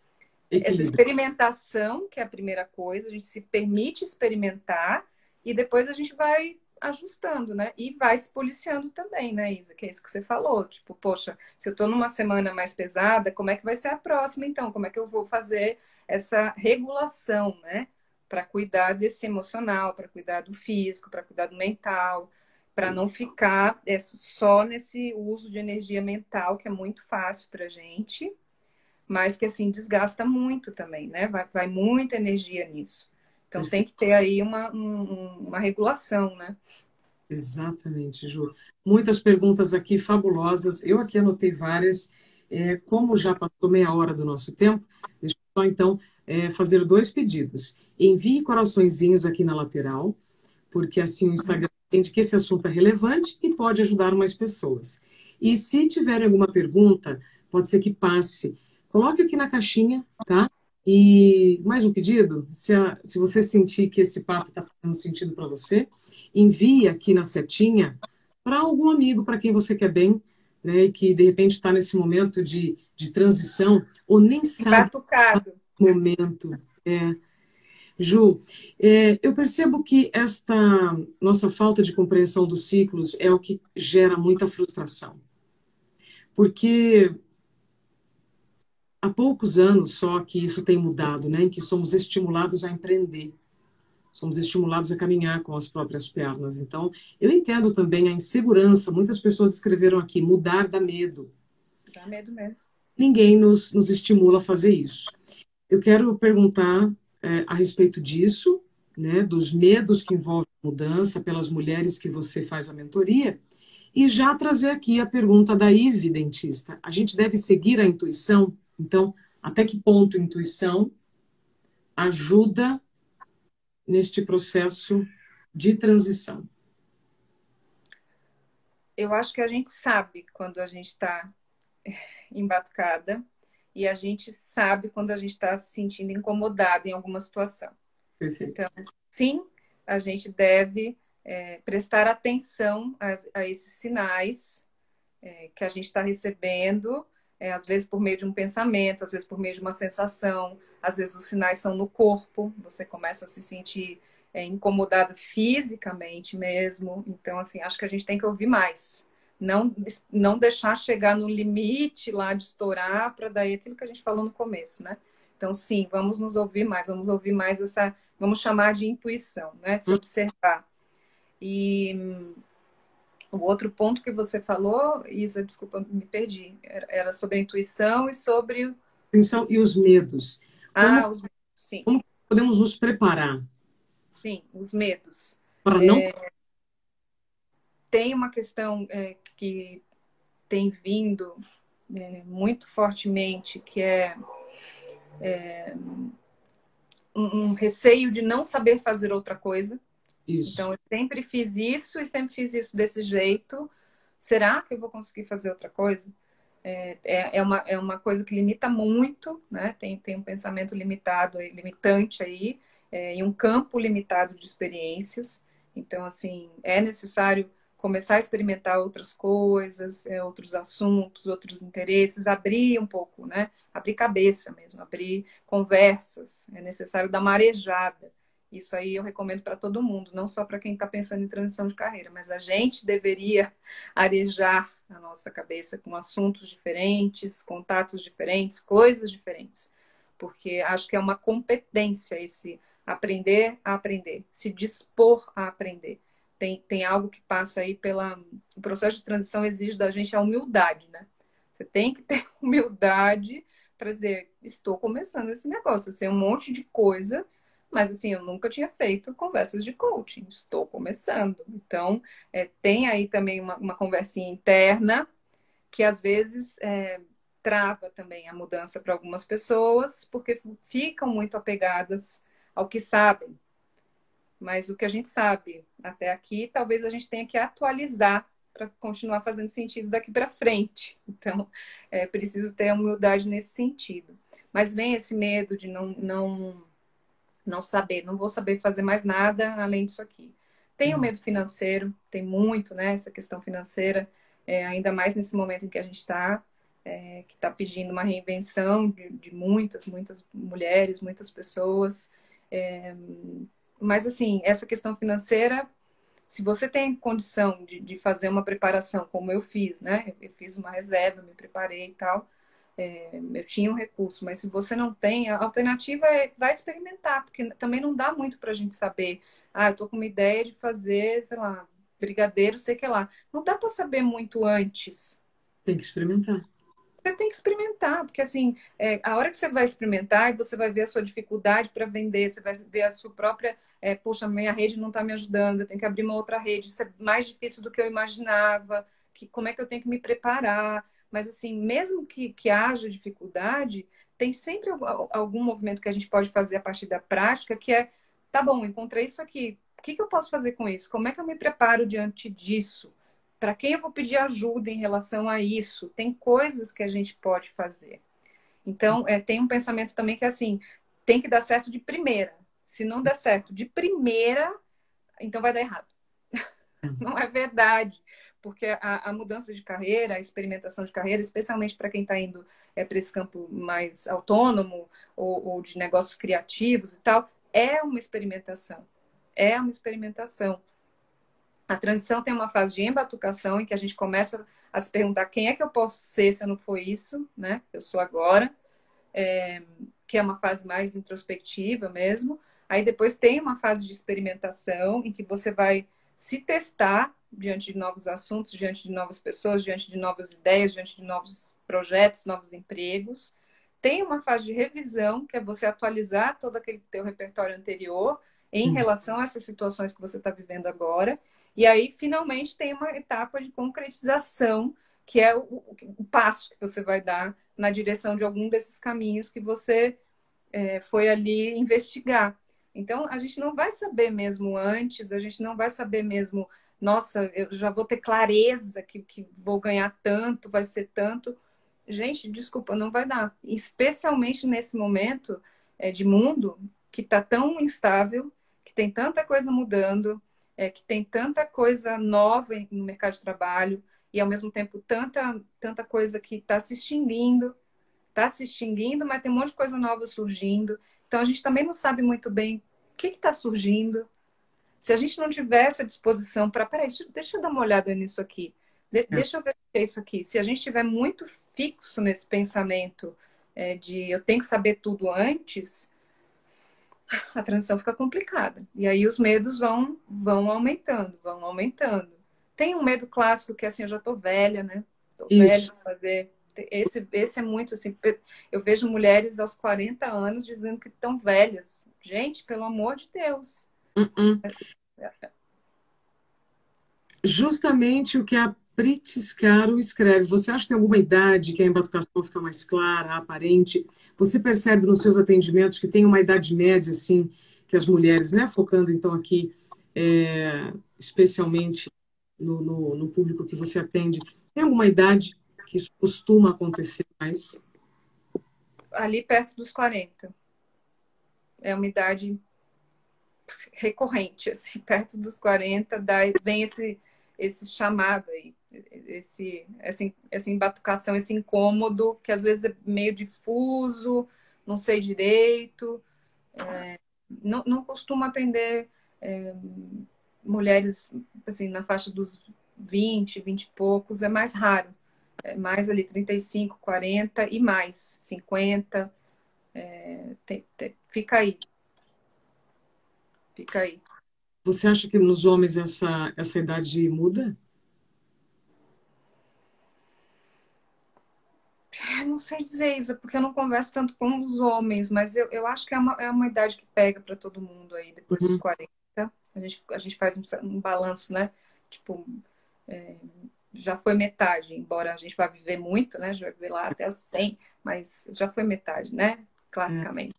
essa experimentação, que é a primeira coisa, a gente se permite experimentar e depois a gente vai ajustando, né? E vai se policiando também, né, Isa? Que é isso que você falou. Tipo, poxa, se eu tô numa semana mais pesada, como é que vai ser a próxima, então? Como é que eu vou fazer essa regulação, né? Para cuidar desse emocional, para cuidar do físico, para cuidar do mental para não ficar é, só nesse uso de energia mental que é muito fácil para gente, mas que assim desgasta muito também, né? Vai, vai muita energia nisso. Então tem que ter aí uma, um, uma regulação, né? Exatamente, Ju. Muitas perguntas aqui fabulosas. Eu aqui anotei várias. É, como já passou meia hora do nosso tempo, deixa eu só então é, fazer dois pedidos. Envie coraçõezinhos aqui na lateral, porque assim o Instagram entende que esse assunto é relevante e pode ajudar mais pessoas. E se tiver alguma pergunta, pode ser que passe. Coloque aqui na caixinha, tá? E mais um pedido: se, a, se você sentir que esse papo está fazendo sentido para você, envie aqui na setinha para algum amigo para quem você quer bem, né? E que de repente está nesse momento de, de transição, ou nem sabe. Batucado. Momento. É, Ju, é, eu percebo que esta nossa falta de compreensão dos ciclos é o que gera muita frustração. Porque há poucos anos só que isso tem mudado, né? Em que somos estimulados a empreender, somos estimulados a caminhar com as próprias pernas. Então, eu entendo também a insegurança. Muitas pessoas escreveram aqui: mudar dá medo. Dá medo mesmo. Ninguém nos, nos estimula a fazer isso. Eu quero perguntar é, a respeito disso, né, dos medos que envolvem a mudança pelas mulheres que você faz a mentoria, e já trazer aqui a pergunta da Ive, dentista. A gente deve seguir a intuição? Então, até que ponto a intuição ajuda neste processo de transição? Eu acho que a gente sabe quando a gente está embatucada e a gente sabe quando a gente está se sentindo incomodado em alguma situação. Perfeito. Então, sim, a gente deve é, prestar atenção a, a, esses sinais é, que a gente está recebendo, é, às vezes por meio de um pensamento, às vezes por meio de uma sensação, às vezes os sinais são no corpo, você começa a se sentir é, incomodado fisicamente mesmo. Então, assim, acho que a gente tem que ouvir mais não, não deixar chegar no limite lá de estourar para daí aquilo que a gente falou no começo, né? Então, sim, vamos nos ouvir mais, vamos ouvir mais essa, vamos chamar de intuição, né? Se observar. E o outro ponto que você falou, Isa, desculpa, me perdi, era sobre a intuição e sobre. Intuição e os medos. Ah, os medos, sim. Como podemos nos preparar? Sim, os medos. Para não. É, tem uma questão é, que tem vindo é, muito fortemente, que é, é um, um, receio de não saber fazer outra coisa. Isso. Então, eu sempre fiz isso e sempre fiz isso desse jeito. Será que eu vou conseguir fazer outra coisa? É, é, é uma, é uma coisa que limita muito, né? Tem, tem um pensamento limitado, limitante aí, é, e um campo limitado de experiências. Então, assim, é necessário começar a experimentar outras coisas, é, outros assuntos, outros interesses, abrir um pouco, né? Abrir cabeça mesmo, abrir conversas. É necessário dar marejada. Isso aí eu recomendo para todo mundo, não só para quem está pensando em transição de carreira, mas a gente deveria arejar a nossa cabeça com assuntos diferentes, contatos diferentes, coisas diferentes, porque acho que é uma competência esse aprender a aprender, se dispor a aprender tem, tem algo que passa aí pela. O processo de transição exige da gente a humildade, né? Você tem que ter humildade para dizer, estou começando esse negócio. Eu sei um monte de coisa, mas assim, eu nunca tinha feito conversas de coaching, estou começando. Então, é, tem aí também uma, uma conversinha interna que às vezes é, trava também a mudança para algumas pessoas, porque ficam muito apegadas ao que sabem, mas o que a gente sabe até aqui, talvez a gente tenha que atualizar para continuar fazendo sentido daqui para frente. Então, é preciso ter humildade nesse sentido. Mas vem esse medo de não, não, não saber, não vou saber fazer mais nada além disso aqui. Tem o uhum. medo financeiro, tem muito, né? Essa questão financeira, é, ainda mais nesse momento em que a gente está, é, que está pedindo uma reinvenção de, de, muitas, muitas mulheres, muitas pessoas. É, mas, assim, essa questão financeira, se você tem condição de, de fazer uma preparação, como eu fiz, né? Eu fiz uma reserva, me preparei e tal, é, eu tinha um recurso, mas se você não tem, a alternativa é vai experimentar, porque também não dá muito para a gente saber. Ah, eu tô com uma ideia de fazer, sei lá, brigadeiro, sei que lá. Não dá para saber muito antes. Tem que experimentar você tem que experimentar, porque assim, é, a hora que você vai experimentar e você vai ver a sua dificuldade para vender, você vai ver a sua própria, é, puxa, minha rede não está me ajudando, eu tenho que abrir uma outra rede, isso é mais difícil do que eu imaginava, que, como é que eu tenho que me preparar. Mas assim, mesmo que, que haja dificuldade, tem sempre algum movimento que a gente pode fazer a partir da prática, que é, tá bom, encontrei isso aqui, o que, que eu posso fazer com isso? Como é que eu me preparo diante disso? Para quem eu vou pedir ajuda em relação a isso? Tem coisas que a gente pode fazer. Então, é, tem um pensamento também que é assim: tem que dar certo de primeira. Se não der certo de primeira, então vai dar errado. não é verdade. Porque a, a, mudança de carreira, a experimentação de carreira, especialmente para quem está indo é, para esse campo mais autônomo ou, ou de negócios criativos e tal, é uma experimentação. É uma experimentação. A transição tem uma fase de embatucação em que a gente começa a se perguntar quem é que eu posso ser se eu não for isso, né? Eu sou agora, é, que é uma fase mais introspectiva mesmo. Aí depois tem uma fase de experimentação em que você vai se testar diante de novos assuntos, diante de novas pessoas, diante de novas ideias, diante de novos projetos, novos empregos. Tem uma fase de revisão, que é você atualizar todo aquele teu repertório anterior em hum. relação a essas situações que você está vivendo agora. E aí, finalmente, tem uma etapa de concretização, que é o, o passo que você vai dar na direção de algum desses caminhos que você é, foi ali investigar. Então, a gente não vai saber mesmo antes, a gente não vai saber mesmo, nossa, eu já vou ter clareza que, que vou ganhar tanto, vai ser tanto. Gente, desculpa, não vai dar. Especialmente nesse momento é, de mundo que está tão instável, que tem tanta coisa mudando, é, que tem tanta coisa nova no mercado de trabalho e ao mesmo tempo tanta, tanta coisa que está se extinguindo, está se extinguindo, mas tem um monte de coisa nova surgindo. Então a gente também não sabe muito bem o que está surgindo. Se a gente não tiver essa disposição para, peraí, deixa eu dar uma olhada nisso aqui, de, é. deixa eu ver o que é isso aqui. Se a gente estiver muito fixo nesse pensamento é, de eu tenho que saber tudo antes, a transição fica complicada. E aí os medos vão, vão aumentando, vão aumentando. Tem um medo clássico que é assim, eu já tô velha, né? Tô Isso. velha pra fazer. Esse, esse é muito assim. Eu vejo mulheres aos 40 anos dizendo que estão velhas. Gente, pelo amor de Deus. Uh -uh. Justamente o que a Pritis Caro escreve: Você acha que tem alguma idade que a embatucação fica mais clara, aparente? Você percebe nos seus atendimentos que tem uma idade média, assim, que as mulheres, né? Focando então aqui, é, especialmente no, no, no, público que você atende, tem alguma idade que isso costuma acontecer mais? Ali perto dos 40. É uma idade recorrente, assim, perto dos 40, daí vem esse esse chamado aí, esse, essa, essa embatucação, esse incômodo que às vezes é meio difuso, não sei direito, é, não, não costumo atender é, mulheres assim, na faixa dos 20, 20 e poucos, é mais raro. É mais ali 35, 40 e mais, 50. É, tem, tem, fica aí. Fica aí. Você acha que nos homens essa, essa idade muda? Eu não sei dizer, Isa, porque eu não converso tanto com os homens, mas eu, eu acho que é uma, é uma idade que pega para todo mundo aí, depois uhum. dos 40. A gente, a gente faz um, um balanço, né? Tipo, é, já foi metade, embora a gente vá viver muito, né? Já vai viver lá até os 100, mas já foi metade, né? Classicamente.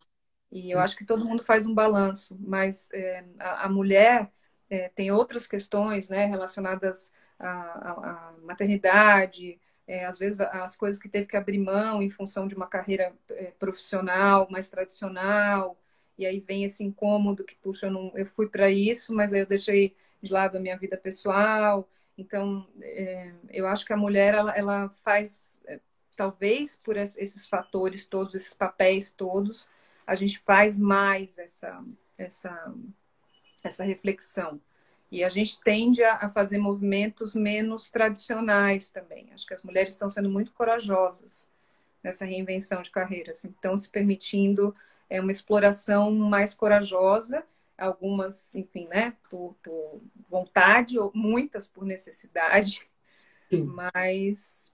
É. E eu acho que todo mundo faz um balanço, mas é, a, a, mulher é, tem outras questões né, relacionadas à, à, à maternidade, é, às vezes as coisas que teve que abrir mão em função de uma carreira é, profissional mais tradicional, e aí vem esse incômodo que, puxa, eu, não, eu fui para isso, mas aí eu deixei de lado a minha vida pessoal. Então, é, eu acho que a mulher, ela, ela faz, é, talvez por esses fatores todos, esses papéis todos, a gente faz mais essa, essa, essa reflexão. E a gente tende a, fazer movimentos menos tradicionais também. Acho que as mulheres estão sendo muito corajosas nessa reinvenção de carreiras, assim, estão se permitindo é, uma exploração mais corajosa, algumas, enfim, né, por, por vontade, ou muitas por necessidade, Sim. mas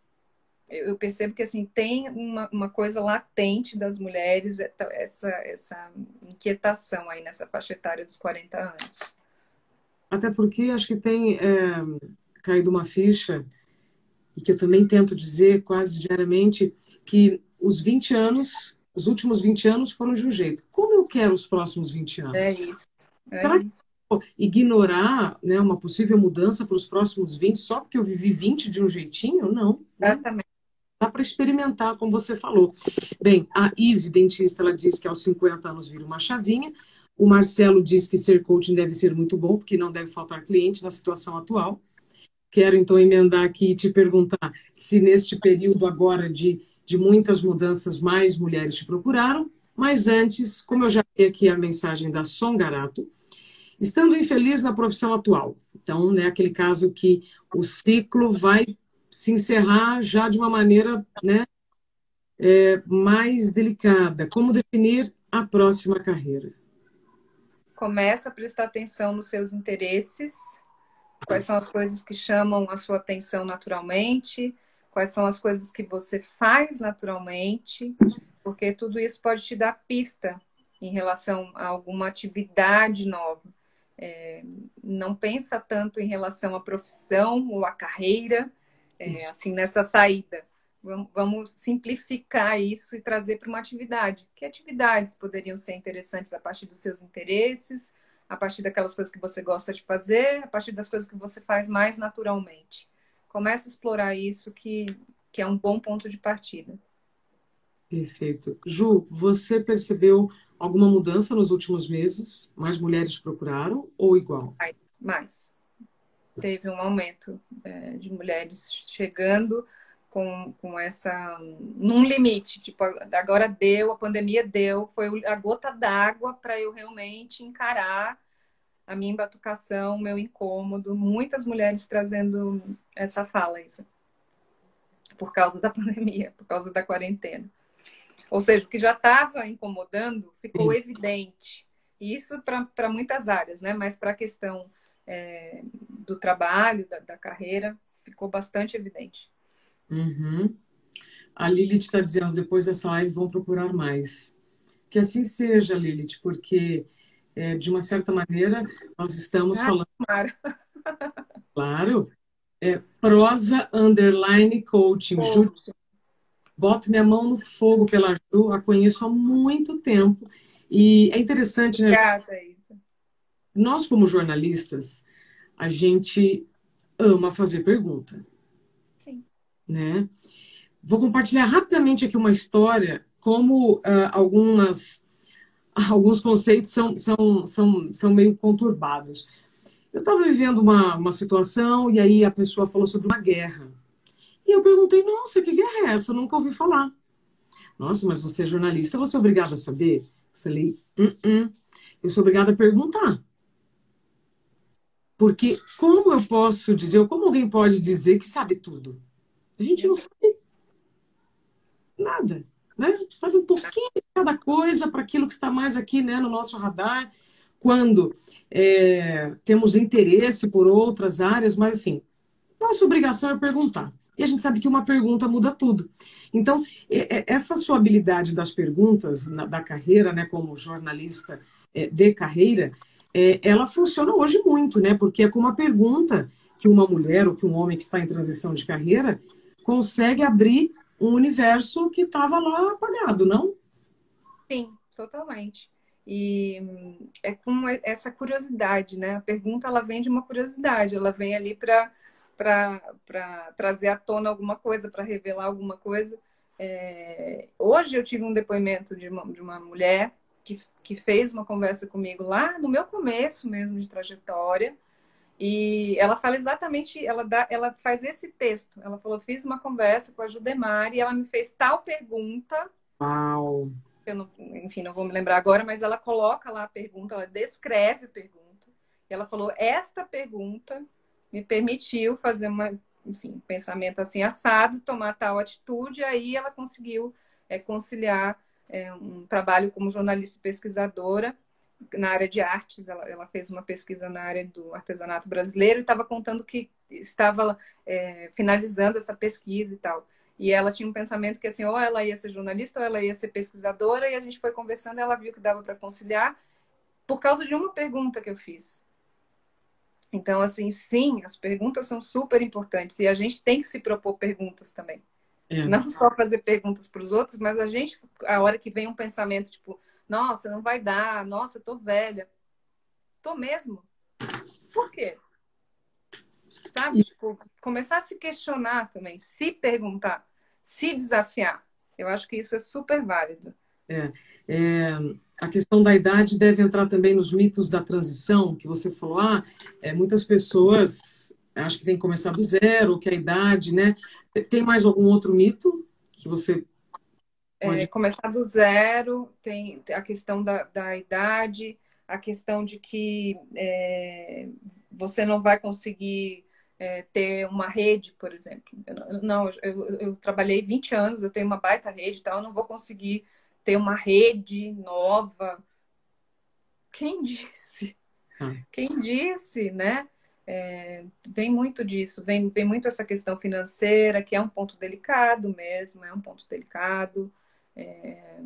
eu percebo que assim tem uma, uma coisa latente das mulheres essa essa inquietação aí nessa faixa etária dos 40 anos. Até porque acho que tem é, caído uma ficha e que eu também tento dizer quase diariamente que os 20 anos os últimos 20 anos foram de um jeito. Como quero os próximos 20 anos é isso é. Ignorar né, uma possível mudança para os próximos 20 só porque eu vivi 20 de um jeitinho? Não. Né? Exatamente dá para experimentar, como você falou. Bem, a Ive, dentista, ela diz que aos 50 anos vira uma chavinha. O Marcelo diz que ser coaching deve ser muito bom, porque não deve faltar cliente na situação atual. Quero então emendar aqui e te perguntar se neste período agora de, de muitas mudanças, mais mulheres te procuraram. Mas antes, como eu já vi aqui a mensagem da Som Garato, estando infeliz na profissão atual. Então, né, aquele caso que o ciclo vai se encerrar já de uma maneira né, é, mais delicada. Como definir a próxima carreira? Começa a prestar atenção nos seus interesses, quais são as coisas que chamam a sua atenção naturalmente, quais são as coisas que você faz naturalmente, porque tudo isso pode te dar pista em relação a alguma atividade nova. É, não pensa tanto em relação à profissão ou à carreira, é, assim, nessa saída. Vamos, vamos simplificar isso e trazer para uma atividade. Que atividades poderiam ser interessantes a partir dos seus interesses, a partir daquelas coisas que você gosta de fazer, a partir das coisas que você faz mais naturalmente. Comece a explorar isso, que, que é um bom ponto de partida. Perfeito. Ju, você percebeu alguma mudança nos últimos meses? Mais mulheres procuraram ou igual? Mais. teve um aumento é, de mulheres chegando com, com essa num limite, tipo, agora deu, a pandemia deu, foi a gota d'água para eu realmente encarar a minha embatucação, meu incômodo, muitas mulheres trazendo essa fala, Isa, por causa da pandemia, por causa da quarentena. Ou seja, o que já estava incomodando ficou evidente. E isso para muitas áreas, né? Mas para a questão é, do trabalho, da, da, carreira, ficou bastante evidente. Uhum. A Lilith está dizendo, depois dessa live vão procurar mais. Que assim seja, Lilith, porque é, de uma certa maneira nós estamos ah, falando. Claro. claro. É, prosa underline coaching. Ju, boto minha mão no fogo pela Ju, a conheço há muito tempo. E é interessante, né? Obrigada, nós, como jornalistas, a gente ama fazer pergunta. Sim. Né? Vou compartilhar rapidamente aqui uma história, como uh, algumas, alguns conceitos são, são, são, são meio conturbados. eu estava vivendo uma, uma situação e aí a pessoa falou sobre uma guerra. E eu perguntei, nossa, que guerra é essa? Eu nunca ouvi falar. Nossa, mas você é jornalista, você é obrigada a saber? Eu falei, uh -uh. eu sou obrigada a perguntar. Porque como eu posso dizer, ou como alguém pode dizer que sabe tudo? A gente não sabe nada, né? Sabe um pouquinho de cada coisa para aquilo que está mais aqui né, no nosso radar. Quando é, temos interesse por outras áreas, mas assim, nossa obrigação é perguntar. E a gente sabe que uma pergunta muda tudo. Então, essa sua habilidade das perguntas na, da carreira, né, como jornalista é, de carreira, é, ela funciona hoje muito, né? Porque é com uma pergunta que uma mulher ou que um homem que está em transição de carreira consegue abrir um universo que estava lá apagado, não? Sim, totalmente. E é com essa curiosidade, né? A pergunta ela vem de uma curiosidade, ela vem ali para para trazer à tona alguma coisa, para revelar alguma coisa. É... Hoje eu tive um depoimento de uma, de uma mulher que, que fez uma conversa comigo lá no meu começo mesmo de trajetória. E ela fala exatamente, ela, dá, ela faz esse texto. Ela falou: fiz uma conversa com a Judemar e ela me fez tal pergunta. Uau! Eu não, enfim, não vou me lembrar agora, mas ela coloca lá a pergunta, ela descreve a pergunta. E ela falou: esta pergunta me permitiu fazer uma, enfim, pensamento assim assado, tomar tal atitude. Aí ela conseguiu é, conciliar é, um trabalho como jornalista e pesquisadora na área de artes. Ela, ela, fez uma pesquisa na área do artesanato brasileiro e estava contando que estava é, finalizando essa pesquisa e tal. E ela tinha um pensamento que assim, ou ela ia ser jornalista ou ela ia ser pesquisadora, e a gente foi conversando e ela viu que dava para conciliar por causa de uma pergunta que eu fiz. Então, assim, sim, as perguntas são super importantes e a gente tem que se propor perguntas também. É. Não só fazer perguntas para os outros, mas a gente, a hora que vem um pensamento tipo, nossa, não vai dar, nossa, eu tô velha. Tô mesmo. Por quê? Sabe? Tipo, começar a se questionar também, se perguntar, se desafiar. Eu acho que isso é super válido. É, é, a questão da idade deve entrar também nos mitos da transição, que você falou, ah, é, muitas pessoas acham que tem que começar do zero, que a idade, né? Tem mais algum outro mito que você pode... é, começar do zero, tem a questão da, da idade, a questão de que é, você não vai conseguir é, ter uma rede, por exemplo. Eu, não, eu, eu, trabalhei 20 anos, eu tenho uma baita rede, então eu não vou conseguir ter uma rede nova. Quem disse? Ah. Quem disse, né? É, vem muito disso, vem, vem muito essa questão financeira, que é um ponto delicado mesmo, é um ponto delicado. É,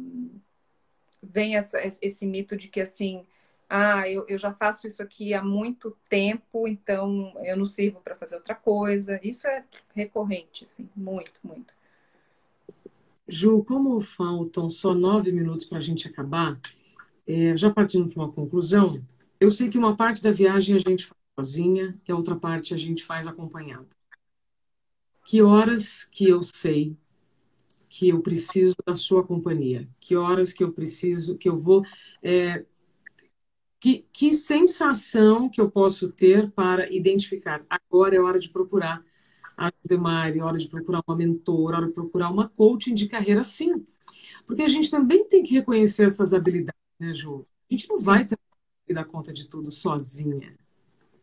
vem essa, esse mito de que assim, ah, eu, eu já faço isso aqui há muito tempo, então eu não sirvo para fazer outra coisa. Isso é recorrente, assim, muito, muito. Ju, como faltam só nove minutos para a gente acabar, é, já partindo para uma conclusão, eu sei que uma parte da viagem a gente faz sozinha e a outra parte a gente faz acompanhada. Que horas que eu sei que eu preciso da sua companhia? Que horas que eu preciso, que eu vou. É, que, que sensação que eu posso ter para identificar? Agora é hora de procurar a Demari, hora de procurar uma mentora, hora de procurar uma coaching de carreira, sim. Porque a gente também tem que reconhecer essas habilidades, né, Ju? A gente não vai ter que dar conta de tudo sozinha.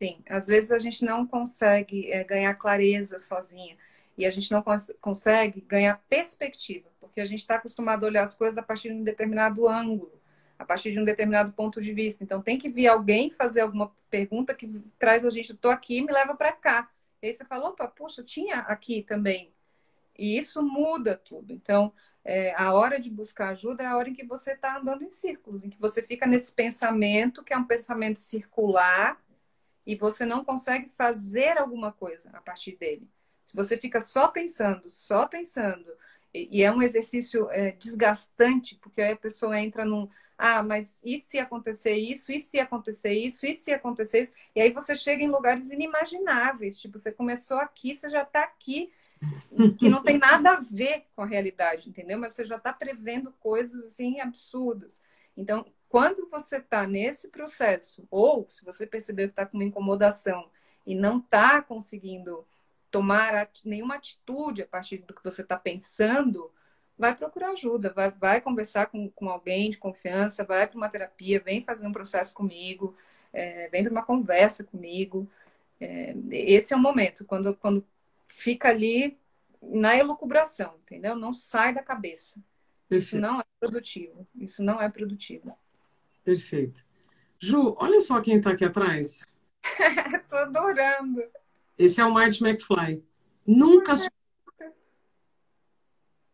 Sim, às vezes a gente não consegue é, ganhar clareza sozinha e a gente não cons consegue ganhar perspectiva, porque a gente está acostumado a olhar as coisas a partir de um determinado ângulo, a partir de um determinado ponto de vista. Então tem que vir alguém fazer alguma pergunta que traz a gente, estou aqui e me leva para cá. E aí você fala, opa, poxa, tinha aqui também. E isso muda tudo. Então, é, a hora de buscar ajuda é a hora em que você está andando em círculos, em que você fica nesse pensamento, que é um pensamento circular, e você não consegue fazer alguma coisa a partir dele. Se você fica só pensando, só pensando, e, e é um exercício é, desgastante, porque aí a pessoa entra num. Ah, mas e se acontecer isso? E se acontecer isso? E se acontecer isso? E aí você chega em lugares inimagináveis. Tipo, você começou aqui, você já está aqui, que não tem nada a ver com a realidade, entendeu? Mas você já está prevendo coisas assim absurdas. Então, quando você está nesse processo, ou se você perceber que está com uma incomodação e não está conseguindo tomar nenhuma atitude a partir do que você está pensando, vai procurar ajuda, vai, vai conversar com, com alguém de confiança, vai para uma terapia, vem fazer um processo comigo, é, vem para uma conversa comigo. É, esse é o momento, quando, quando fica ali na elucubração, entendeu? Não sai da cabeça. Isso não é produtivo. Isso não é produtivo. Perfeito. Ju, olha só quem está aqui atrás. Tô adorando. Esse é o Marty McFly. Nunca.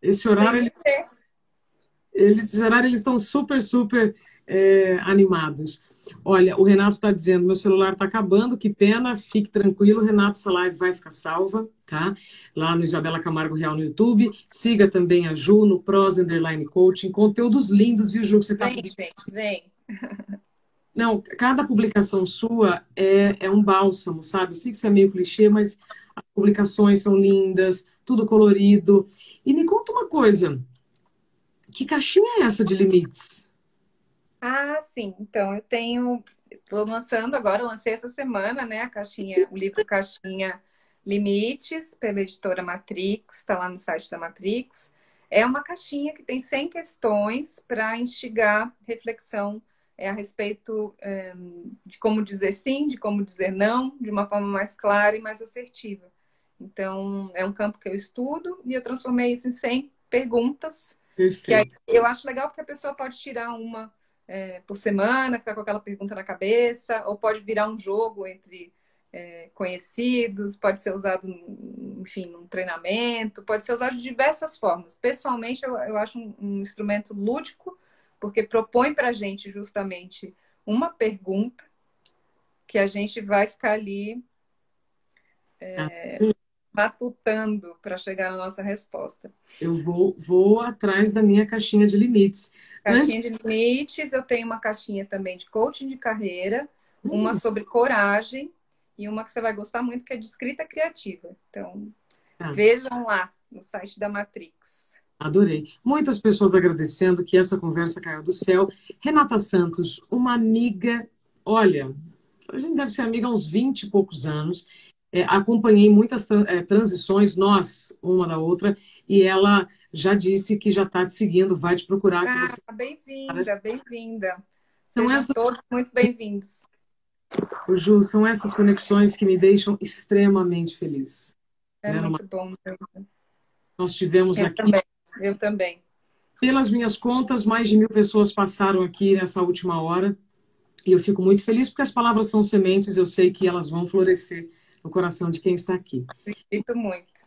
Esse horário, ele... eles, esse horário eles estão super, super é, animados. Olha, o Renato está dizendo: meu celular está acabando, que pena, fique tranquilo, Renato, essa live vai ficar salva, tá? Lá no Isabela Camargo Real no YouTube. Siga também a Ju no Pros Underline Coaching. Conteúdos lindos, viu, Ju? Que você tá vem, gente, vem. Não, cada publicação sua é, é um bálsamo, sabe? Eu sei que isso é meio clichê, mas as publicações são lindas, tudo colorido. E me conta uma coisa: que caixinha é essa de limites? Ah, sim. Então, eu tenho. Estou lançando agora, lancei essa semana, né? A caixinha, o livro Caixinha Limites, pela editora Matrix, está lá no site da Matrix. É uma caixinha que tem 100 questões para instigar reflexão é, a respeito é, de como dizer sim, de como dizer não, de uma forma mais clara e mais assertiva. Então, é um campo que eu estudo e eu transformei isso em 100 perguntas. Que aí, eu acho legal porque a pessoa pode tirar uma é, por semana, ficar com aquela pergunta na cabeça, ou pode virar um jogo entre é, conhecidos, pode ser usado, enfim, num treinamento, pode ser usado de diversas formas. Pessoalmente, eu, eu acho um, um instrumento lúdico, porque propõe para a gente justamente uma pergunta que a gente vai ficar ali é, ah, matutando para chegar na nossa resposta. Eu vou, vou atrás da minha caixinha de limites. Caixinha Antes... de limites, eu tenho uma caixinha também de coaching de carreira, hum. uma sobre coragem e uma que você vai gostar muito, que é de escrita criativa. Então, ah. vejam lá no site da Matrix. Adorei. Muitas pessoas agradecendo que essa conversa caiu do céu. Renata Santos, uma amiga, olha, a gente deve ser amiga há uns 20 e poucos anos. É, acompanhei muitas é, transições, nós, uma da outra, e ela já disse que já está te seguindo, vai te procurar. Ah, você... bem-vinda, bem-vinda. São essas... todos muito bem-vindos. Ju, são essas conexões que me deixam extremamente feliz. É Era muito uma... bom. Nós tivemos Eu aqui. Também. Eu também. Pelas minhas contas, mais de mil pessoas passaram aqui nessa última hora. E eu fico muito feliz porque as palavras são sementes, eu sei que elas vão florescer no coração de quem está aqui. Acredito muito.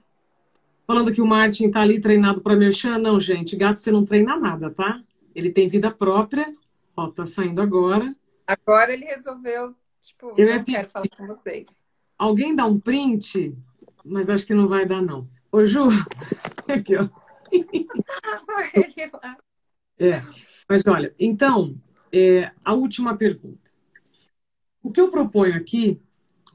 Falando que o Martin está ali treinado para merchan, não, gente, gato você não treina nada, tá? Ele tem vida própria, ó, tá saindo agora. Agora ele resolveu, tipo, eu não quero falar com vocês. Alguém dá um print, mas acho que não vai dar, não. Ô, Ju, aqui, ó. é, mas olha, então, é, a última pergunta. O que eu proponho aqui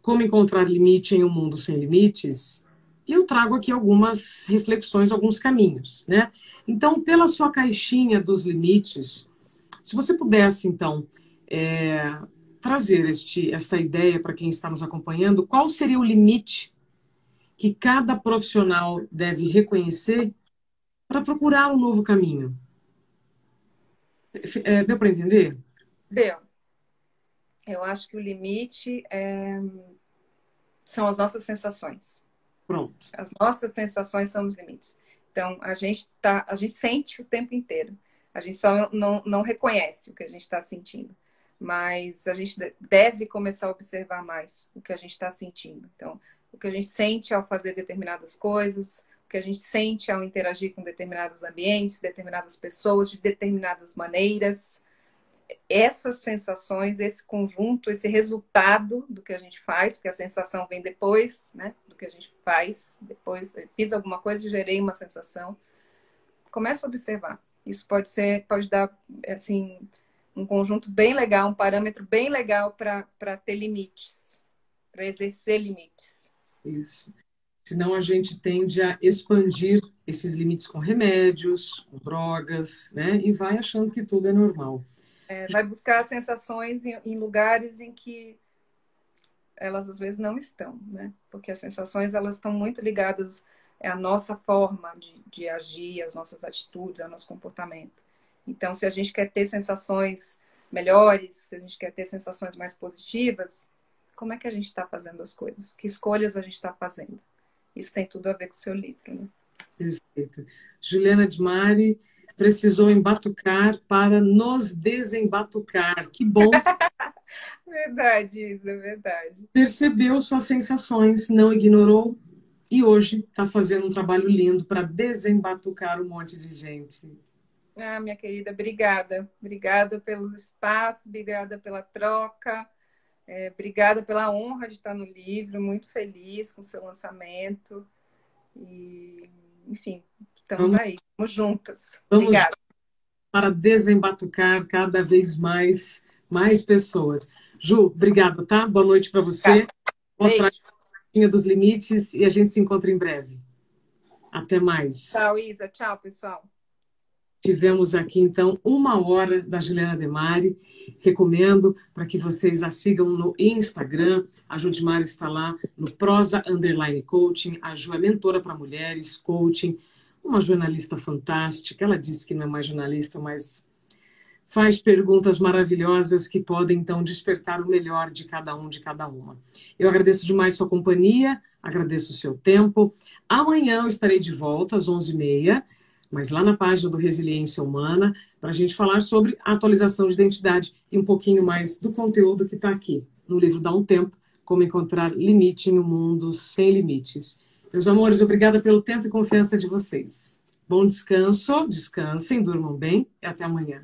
como encontrar limite em um mundo sem limites, eu trago aqui algumas reflexões, alguns caminhos, né? Então, pela sua caixinha dos limites, se você pudesse, então, é, trazer este, essa ideia para quem está nos acompanhando, qual seria o limite que cada profissional deve reconhecer para procurar um novo caminho? É, deu para entender? Deu. Eu acho que o limite é... são as nossas sensações. Pronto. As nossas sensações são os limites. Então, a gente, tá, a gente sente o tempo inteiro. A gente só não, não reconhece o que a gente está sentindo. Mas a gente deve começar a observar mais o que a gente está sentindo. Então, o que a gente sente ao fazer determinadas coisas, o que a gente sente ao interagir com determinados ambientes, determinadas pessoas, de determinadas maneiras essas sensações, esse conjunto, esse resultado do que a gente faz, porque a sensação vem depois, né, do que a gente faz, depois fiz alguma coisa gerei uma sensação. Começa a observar. Isso pode ser, pode dar, assim, um conjunto bem legal, um parâmetro bem legal para ter limites, para exercer limites. Isso. Senão a gente tende a expandir esses limites com remédios, com drogas, né? E vai achando que tudo é normal. É, vai buscar sensações em, em, lugares em que elas às vezes não estão, né? Porque as sensações elas estão muito ligadas à nossa forma de, de agir, às nossas atitudes, ao nosso comportamento. Então, se a gente quer ter sensações melhores, se a gente quer ter sensações mais positivas, como é que a gente está fazendo as coisas? Que escolhas a gente está fazendo? Isso tem tudo a ver com o seu livro, né? Perfeito. Juliana de Mari precisou embatucar para nos desembatucar. Que bom! verdade, isso é verdade. Percebeu suas sensações, não ignorou e hoje está fazendo um trabalho lindo para desembatucar um monte de gente. Ah, minha querida, obrigada. Obrigada pelo espaço, obrigada pela troca, é, obrigada pela honra de estar no livro, muito feliz com o seu lançamento. E, enfim, estamos vamos, aí, estamos juntas. Vamos obrigada. Para desembatucar cada vez mais, mais pessoas. Ju, obrigada, tá? Boa noite para você. Boa prática dos limites e a gente se encontra em breve. Até mais. Tchau, Isa. Tchau, pessoal. Tivemos aqui, então, uma hora da Juliana Demari. Recomendo para que vocês a sigam no Instagram. A Judimar está lá no Prosa Underline Coaching. A Ju é mentora para mulheres, coaching. Uma jornalista fantástica. Ela disse que não é mais jornalista, mas faz perguntas maravilhosas que podem, então, despertar o melhor de cada um, de cada uma. Eu agradeço demais sua companhia, agradeço o seu tempo. Amanhã eu estarei de volta às 11h30 mas lá na página do Resiliência Humana, para a gente falar sobre atualização de identidade e um pouquinho mais do conteúdo que está aqui no livro Dá um Tempo, Como Encontrar Limite no Mundo Sem Limites. Meus amores, obrigada pelo tempo e confiança de vocês. Bom descanso, descansem, durmam bem e até amanhã.